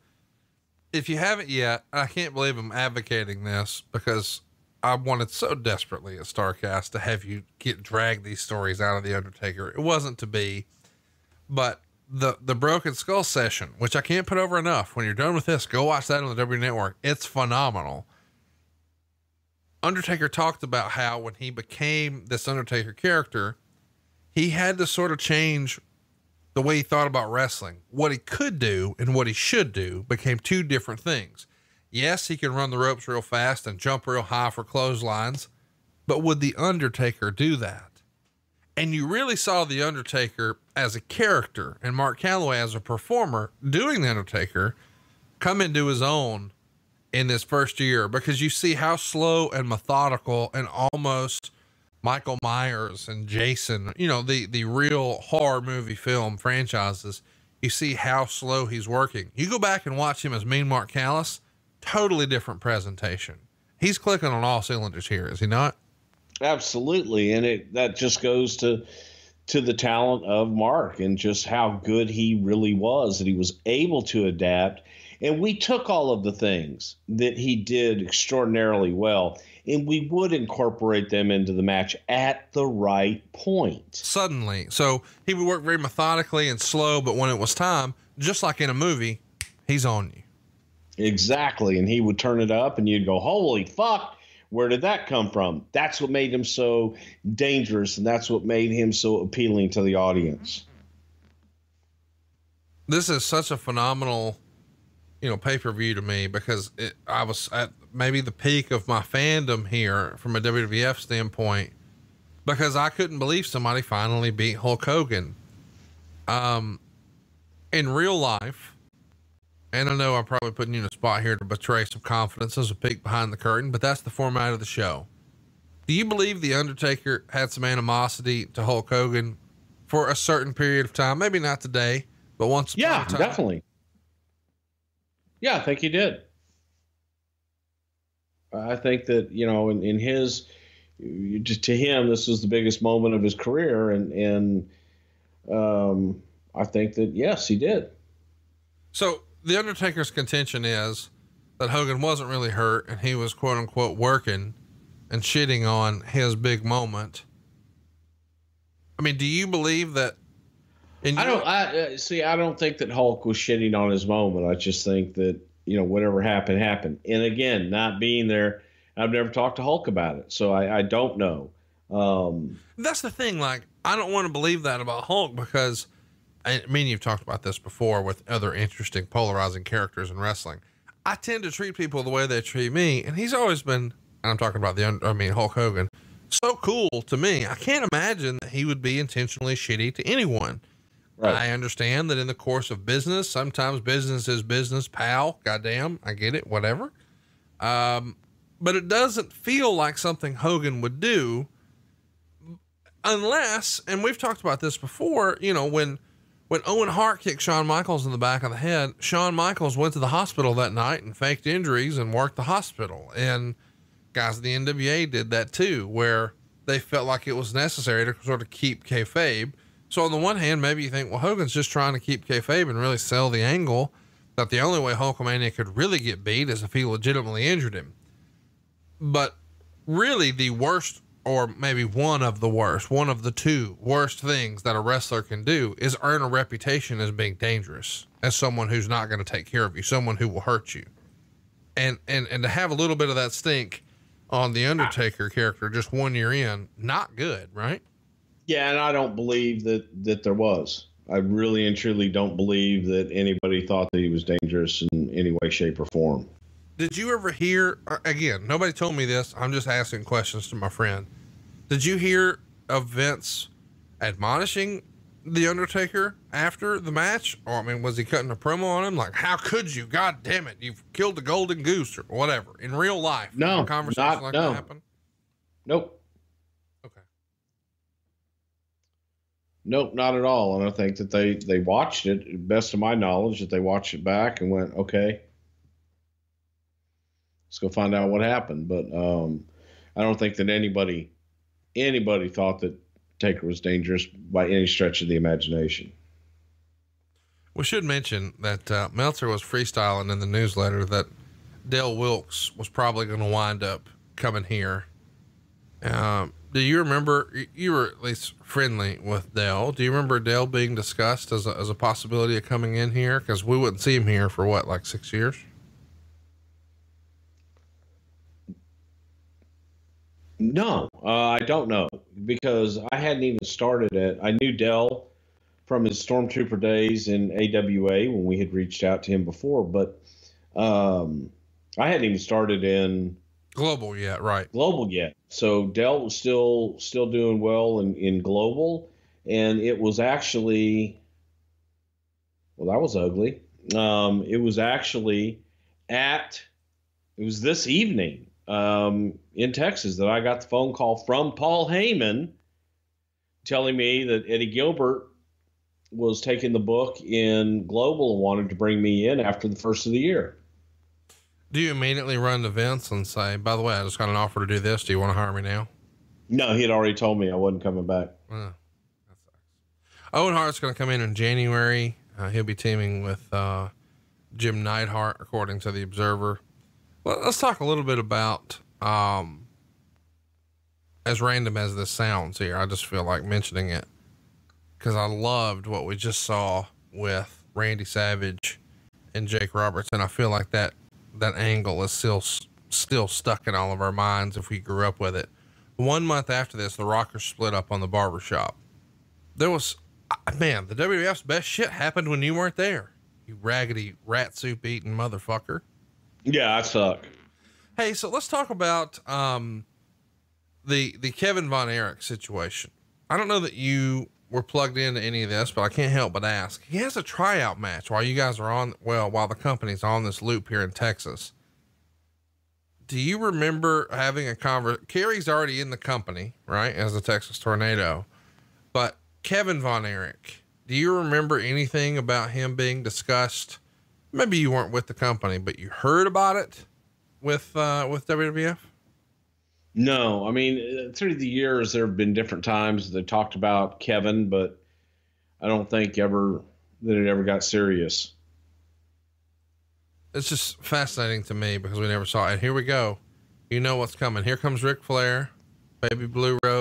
If you haven't yet, I can't believe I'm advocating this because I wanted so desperately at Starcast to have you get drag these stories out of The Undertaker. It wasn't to be, but the the Broken Skull session, which I can't put over enough. When you're done with this, go watch that on the W Network. It's phenomenal. Undertaker talked about how when he became this Undertaker character, he had to sort of change the way he thought about wrestling. What he could do and what he should do became two different things. Yes, he can run the ropes real fast and jump real high for clotheslines, but would The Undertaker do that? And you really saw The Undertaker as a character and Mark Calaway as a performer doing The Undertaker come into his own in this first year because you see how slow and methodical and almost – Michael Myers and Jason, you know, the, the real horror movie film franchises, you see how slow he's working. You go back and watch him as Mean Mark Callous, totally different presentation. He's clicking on all cylinders here, is he not? Absolutely, and it that just goes to to the talent of Mark and just how good he really was that he was able to adapt. And we took all of the things that he did extraordinarily well and we would incorporate them into the match at the right point. Suddenly. So he would work very methodically and slow, but when it was time, just like in a movie, he's on you. Exactly. And he would turn it up and you'd go, Holy fuck, where did that come from? That's what made him so dangerous, and that's what made him so appealing to the audience. This is such a phenomenal, you know, pay per view to me because it, I was at maybe the peak of my fandom here from a WWF standpoint because I couldn't believe somebody finally beat Hulk Hogan. Um, in real life, and I know I'm probably putting you in a spot here to betray some confidence as a peek behind the curtain, but that's the format of the show. Do you believe The Undertaker had some animosity to Hulk Hogan for a certain period of time? Maybe not today, but once Yeah, definitely. Yeah, I think he did. I think that, you know, in, in his, to him, this was the biggest moment of his career. And, and, um, I think that, yes, he did. So the Undertaker's contention is that Hogan wasn't really hurt and he was quote unquote working and shitting on his big moment. I mean, do you believe that? I don't. I uh, see. I don't think that Hulk was shitting on his moment. I just think that you know whatever happened happened. And again, not being there, I've never talked to Hulk about it, so I, I don't know. Um, That's the thing. Like, I don't want to believe that about Hulk because I mean, you've talked about this before with other interesting polarizing characters in wrestling. I tend to treat people the way they treat me, and he's always been. And I'm talking about the. I mean, Hulk Hogan. So cool to me. I can't imagine that he would be intentionally shitty to anyone. Right. I understand that in the course of business, sometimes business is business, pal. Goddamn, I get it. Whatever. Um, but it doesn't feel like something Hogan would do, unless, and we've talked about this before. You know, when when Owen Hart kicked Shawn Michaels in the back of the head, Shawn Michaels went to the hospital that night and faked injuries and worked the hospital. And guys, the NWA did that too, where they felt like it was necessary to sort of keep kayfabe. So on the one hand, maybe you think, well, Hogan's just trying to keep kayfabe and really sell the angle that the only way Hulkamania could really get beat is if he legitimately injured him. But really, the worst or maybe one of the worst, one of the two worst things that a wrestler can do is earn a reputation as being dangerous, as someone who's not going to take care of you, someone who will hurt you. And and and to have a little bit of that stink on the Undertaker character just one year in, not good, right? Yeah, and I don't believe that that there was. I really and truly don't believe that anybody thought that he was dangerous in any way, shape, or form. Did you ever hear uh, again? Nobody told me this. I'm just asking questions to my friend. Did you hear of Vince admonishing the Undertaker after the match? Or I mean, was he cutting a promo on him? Like, how could you? God damn it! You've killed the golden goose or whatever in real life. No, conversation not, like no. that happen. Nope. Okay. Nope, not at all. And I think that they they watched it. Best of my knowledge, that they watched it back and went, okay, let's go find out what happened. But um, I don't think that anybody anybody thought that Taker was dangerous by any stretch of the imagination. We should mention that uh, Meltzer was freestyling in the newsletter that Del Wilkes was probably going to wind up coming here. Um, do you remember you were at least friendly with Del? Do you remember Del being discussed as a, as a possibility of coming in here? Because we wouldn't see him here for what, like six years? No, uh, I don't know because I hadn't even started it. I knew Del from his Stormtrooper days in AWA when we had reached out to him before, but um, I hadn't even started in global yet, right? Global yet. So Del was still still doing well in, in global, and it was actually well, that was ugly. Um, it was actually at it was this evening um, in Texas that I got the phone call from Paul Heyman telling me that Eddie Gilbert was taking the book in Global and wanted to bring me in after the first of the year. Do you immediately run to Vince and say, by the way, I just got an offer to do this. Do you want to hire me now? No, he had already told me I wasn't coming back. Uh, that sucks. Owen Hart's going to come in in January. Uh, he'll be teaming with uh, Jim Neidhart, according to the Observer. Let's talk a little bit about, um, as random as this sounds here, I just feel like mentioning it because I loved what we just saw with Randy Savage and Jake Roberts, and I feel like that that angle is still still stuck in all of our minds if we grew up with it. One month after this, the Rockers split up on the barbershop. There was, man, the WWF's best shit happened when you weren't there. You raggedy rat soup eating motherfucker. Yeah, I suck. Hey, so let's talk about um, the the Kevin Von Erich situation. I don't know that you were plugged into any of this, but I can't help but ask. He has a tryout match while you guys are on. Well, while the company's on this loop here in Texas. Do you remember having a conversation? Kerry's already in the company, right, as a Texas Tornado, but Kevin Von Erich. Do you remember anything about him being discussed? Maybe you weren't with the company, but you heard about it with uh, with WWF. No, I mean, through the years, there have been different times they talked about Kevin, but I don't think ever that it ever got serious. It's just fascinating to me because we never saw it. And here we go. You know what's coming. Here comes Ric Flair, baby blue robe.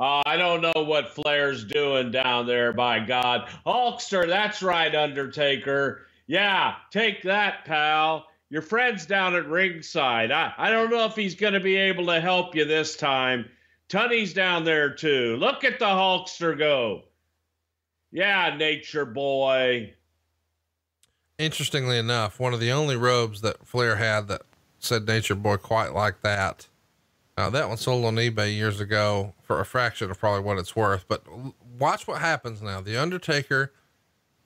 Uh, I don't know what Flair's doing down there, by God. Hulkster, that's right, Undertaker. Yeah, take that, pal. Your friend's down at ringside. I, I don't know if he's going to be able to help you this time. Tunney's down there too. Look at the Hulkster go. Yeah, nature boy. Interestingly enough, one of the only robes that Flair had that said Nature Boy quite like that. Uh, that one sold on eBay years ago for a fraction of probably what it's worth. But watch what happens now. The Undertaker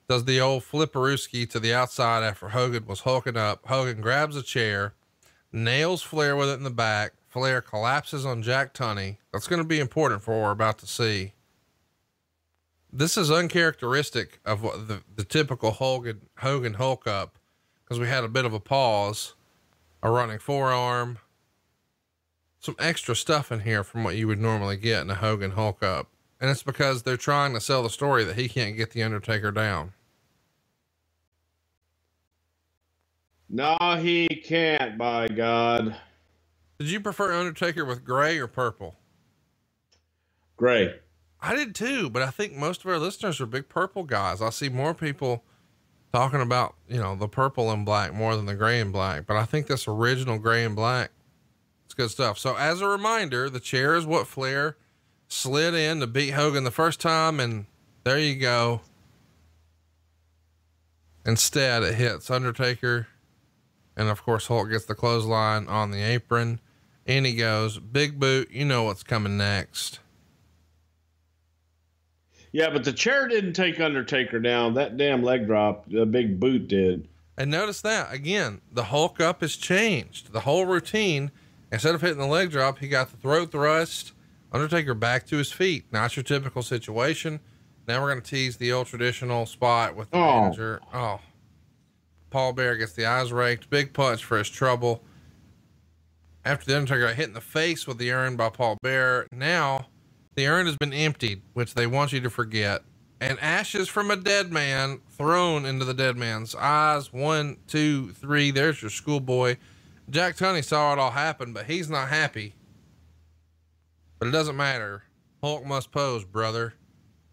does the old flipperooski to the outside after Hogan was hulking up. Hogan grabs a chair, nails Flair with it in the back. Flair collapses on Jack Tunney. That's going to be important for what we're about to see. This is uncharacteristic of what the, the typical Hogan, Hogan Hulk up because we had a bit of a pause, a running forearm, some extra stuff in here from what you would normally get in a Hogan Hulk up. And it's because they're trying to sell the story that he can't get the Undertaker down. No, he can't, by God. Did you prefer Undertaker with gray or purple? Gray. I did too, but I think most of our listeners are big purple guys. I see more people talking about, you know, the purple and black more than the gray and black, but I think this original gray and black, good stuff. So as a reminder, the chair is what Flair slid in to beat Hogan the first time. And there you go. Instead, it hits Undertaker. And of course, Hulk gets the clothesline on the apron. And he goes, Big boot, you know what's coming next. Yeah, but the chair didn't take Undertaker down. That damn leg drop, the big boot did. And notice that again, the Hulk up has changed. The whole routine, instead of hitting the leg drop, he got the throat thrust, Undertaker back to his feet. Not your typical situation. Now we're going to tease the old traditional spot with the Oh. manager. Oh, Paul Bearer gets the eyes raked. Big punch for his trouble. After the Undertaker got hit in the face with the urn by Paul Bearer, now the urn has been emptied, which they want you to forget. And ashes from a dead man thrown into the dead man's eyes. One, two, three. There's your schoolboy. Jack Tunney saw it all happen, but he's not happy. But it doesn't matter. Hulk must pose, brother.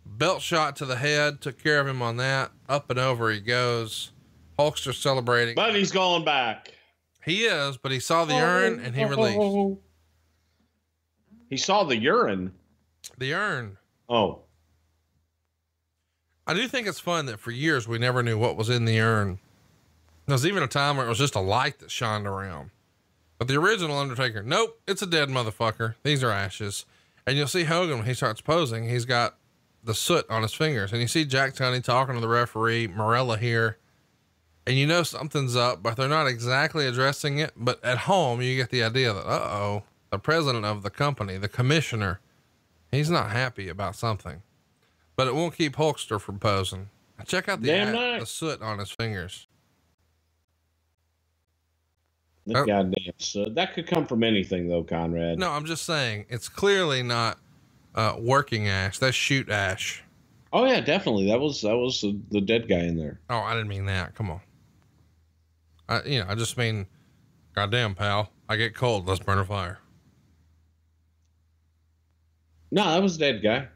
Belt shot to the head, took care of him on that. Up and over he goes. Hulkster celebrating. But he's going back. He is, but he saw the urn and he released. He saw the urine. The urn. Oh, I do think it's fun that for years we never knew what was in the urn. There was even a time where it was just a light that shined around. But the original Undertaker, nope, it's a dead motherfucker. These are ashes. And you'll see Hogan when he starts posing, he's got the soot on his fingers. And you see Jack Tunney talking to the referee, Marella here. and you know something's up, but they're not exactly addressing it. But at home, you get the idea that, uh oh, the president of the company, the commissioner, he's not happy about something. But it won't keep Hulkster from posing. Check out the, Damn a- right. the soot on his fingers. The Oh. goddamn so that could come from anything though, Conrad. No, I'm just saying it's clearly not uh, working ash. That's shoot ash. Oh yeah, definitely. That was that was the, the dead guy in there. Oh, I didn't mean that. Come on. I, you know, I just mean, goddamn, pal. I get cold. Let's burn a fire. No, that was dead guy.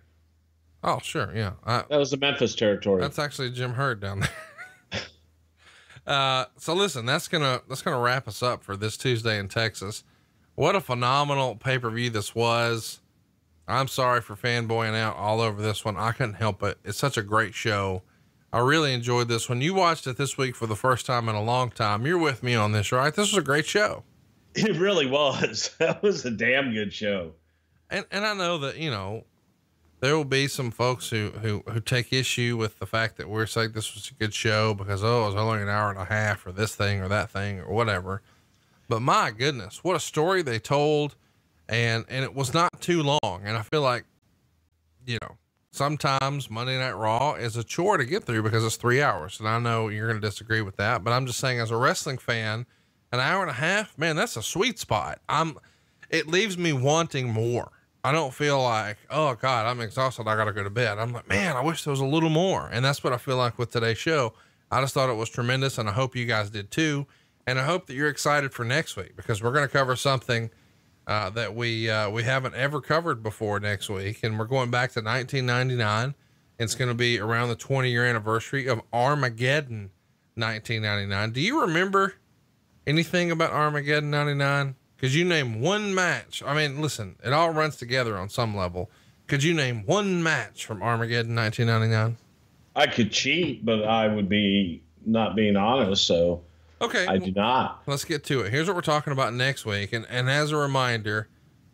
Oh, sure. Yeah. I, That was the Memphis territory. That's actually Jim Herd down there. uh, so listen, that's gonna that's gonna wrap us up for this Tuesday in Texas. What a phenomenal pay per view this was. I'm sorry for fanboying out all over this one. I couldn't help it. It's such a great show. I really enjoyed this one. You watched it this week for the first time in a long time. You're with me on this, right? This was a great show. it really was. That was a damn good show. and and I know that you know there will be some folks who who who take issue with the fact that we're saying this was a good show because oh it was only an hour and a half or this thing or that thing or whatever. But my goodness, what a story they told, and and it was not too long. And I feel like, you know, sometimes Monday Night Raw is a chore to get through because it's three hours. And I know you're going to disagree with that, but I'm just saying as a wrestling fan, an hour and a half, man, that's a sweet spot. I'm, it leaves me wanting more. I don't feel like, oh God, I'm exhausted. I got to go to bed. I'm like, man, I wish there was a little more. And that's what I feel like with today's show. I just thought it was tremendous. And I hope you guys did too. And I hope that you're excited for next week because we're going to cover something uh, that we uh, we haven't ever covered before next week, and we're going back to 1999. It's going to be around the 20 year anniversary of Armageddon 1999. Do you remember anything about Armageddon 99? Could you name one match? I mean, listen, it all runs together on some level. Could you name one match from Armageddon 1999? I could cheat, but I would be not being honest, so Okay. I do not. let's get to it. Here's what we're talking about next week. And, and as a reminder,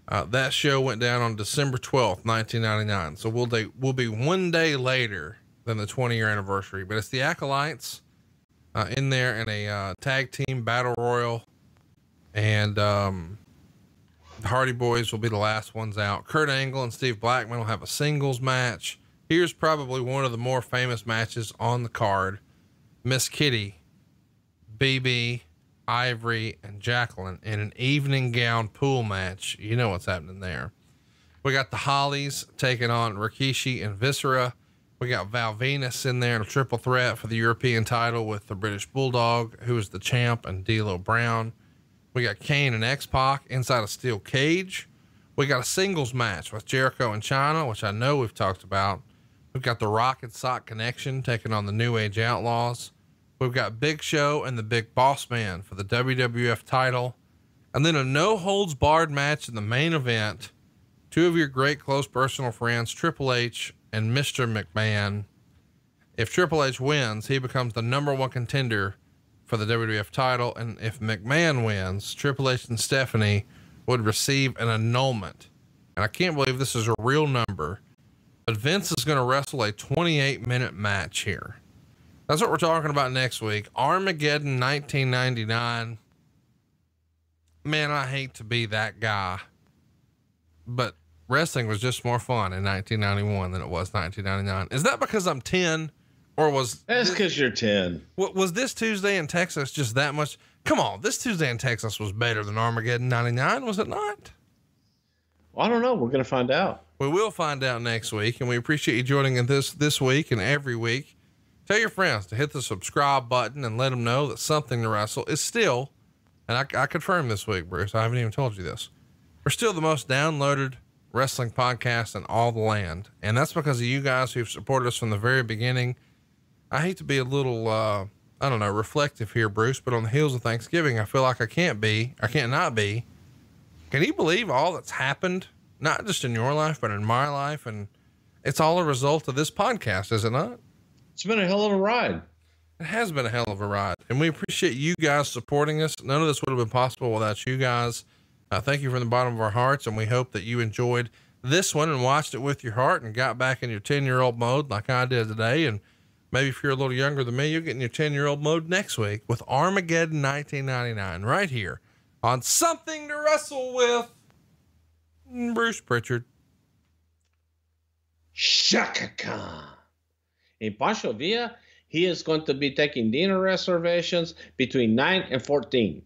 uh, that show went down on December 12th, 1999. So we'll, day, we'll be one day later than the 20 year anniversary, but it's the Acolytes uh, in there in a uh, tag team battle royal. And um, the Hardy Boys will be the last ones out. Kurt Angle and Steve Blackman will have a singles match. Here's probably one of the more famous matches on the card Miss Kitty BB, Ivory, and Jacqueline in an evening gown pool match. You know what's happening there. We got the Hollys taking on Rikishi and Viscera. We got Val Venis in there in a triple threat for the European title with the British Bulldog, who is the champ, and D'Lo Brown. We got Kane and X Pac inside a steel cage. We got a singles match with Jericho and Chyna, which I know we've talked about. We've got the Rock and Sock Connection taking on the New Age Outlaws. We've got Big Show and the Big Boss Man for the WWF title. And then a no holds barred match in the main event. Two of your great close personal friends, Triple H and Mr. McMahon. If Triple H wins, he becomes the number one contender for the WWF title. And if McMahon wins, Triple H and Stephanie would receive an annulment. And I can't believe this is a real number, but Vince is going to wrestle a 28 minute match here. That's what we're talking about next week. Armageddon 1999. Man, I hate to be that guy, but wrestling was just more fun in 1991 than it was 1999. Is that because I'm 10 or was That's because you're 10. wa- was this Tuesday in Texas just that much? Come on, this Tuesday in Texas was better than Armageddon 99, was it not? Well, I don't know. We're going to find out. We will find out next week, and we appreciate you joining in this this week and every week. Tell your friends to hit the subscribe button and let them know that something to wrestle is still, and I, I confirm this week, Bruce. I haven't even told you this. We're still the most downloaded wrestling podcast in all the land, and that's because of you guys who've supported us from the very beginning. I hate to be a little, uh, I don't know, reflective here, Bruce, but on the heels of Thanksgiving, I feel like I can't be, I can't not be. Can you believe all that's happened, not just in your life, but in my life? And it's all a result of this podcast, is it not? It's been a hell of a ride. It has been a hell of a ride, and we appreciate you guys supporting us. None of this would have been possible without you guys. Uh, thank you from the bottom of our hearts, and we hope that you enjoyed this one and watched it with your heart and got back in your 10 year old mode like I did today and Maybe if you're a little younger than me, you'll get in your 10 year old mode next week with Armageddon 1999 right here on Something to Wrestle with Bruce Prichard. Chaka Khan. In Pancho Villa, he is going to be taking dinner reservations between 9 and 14.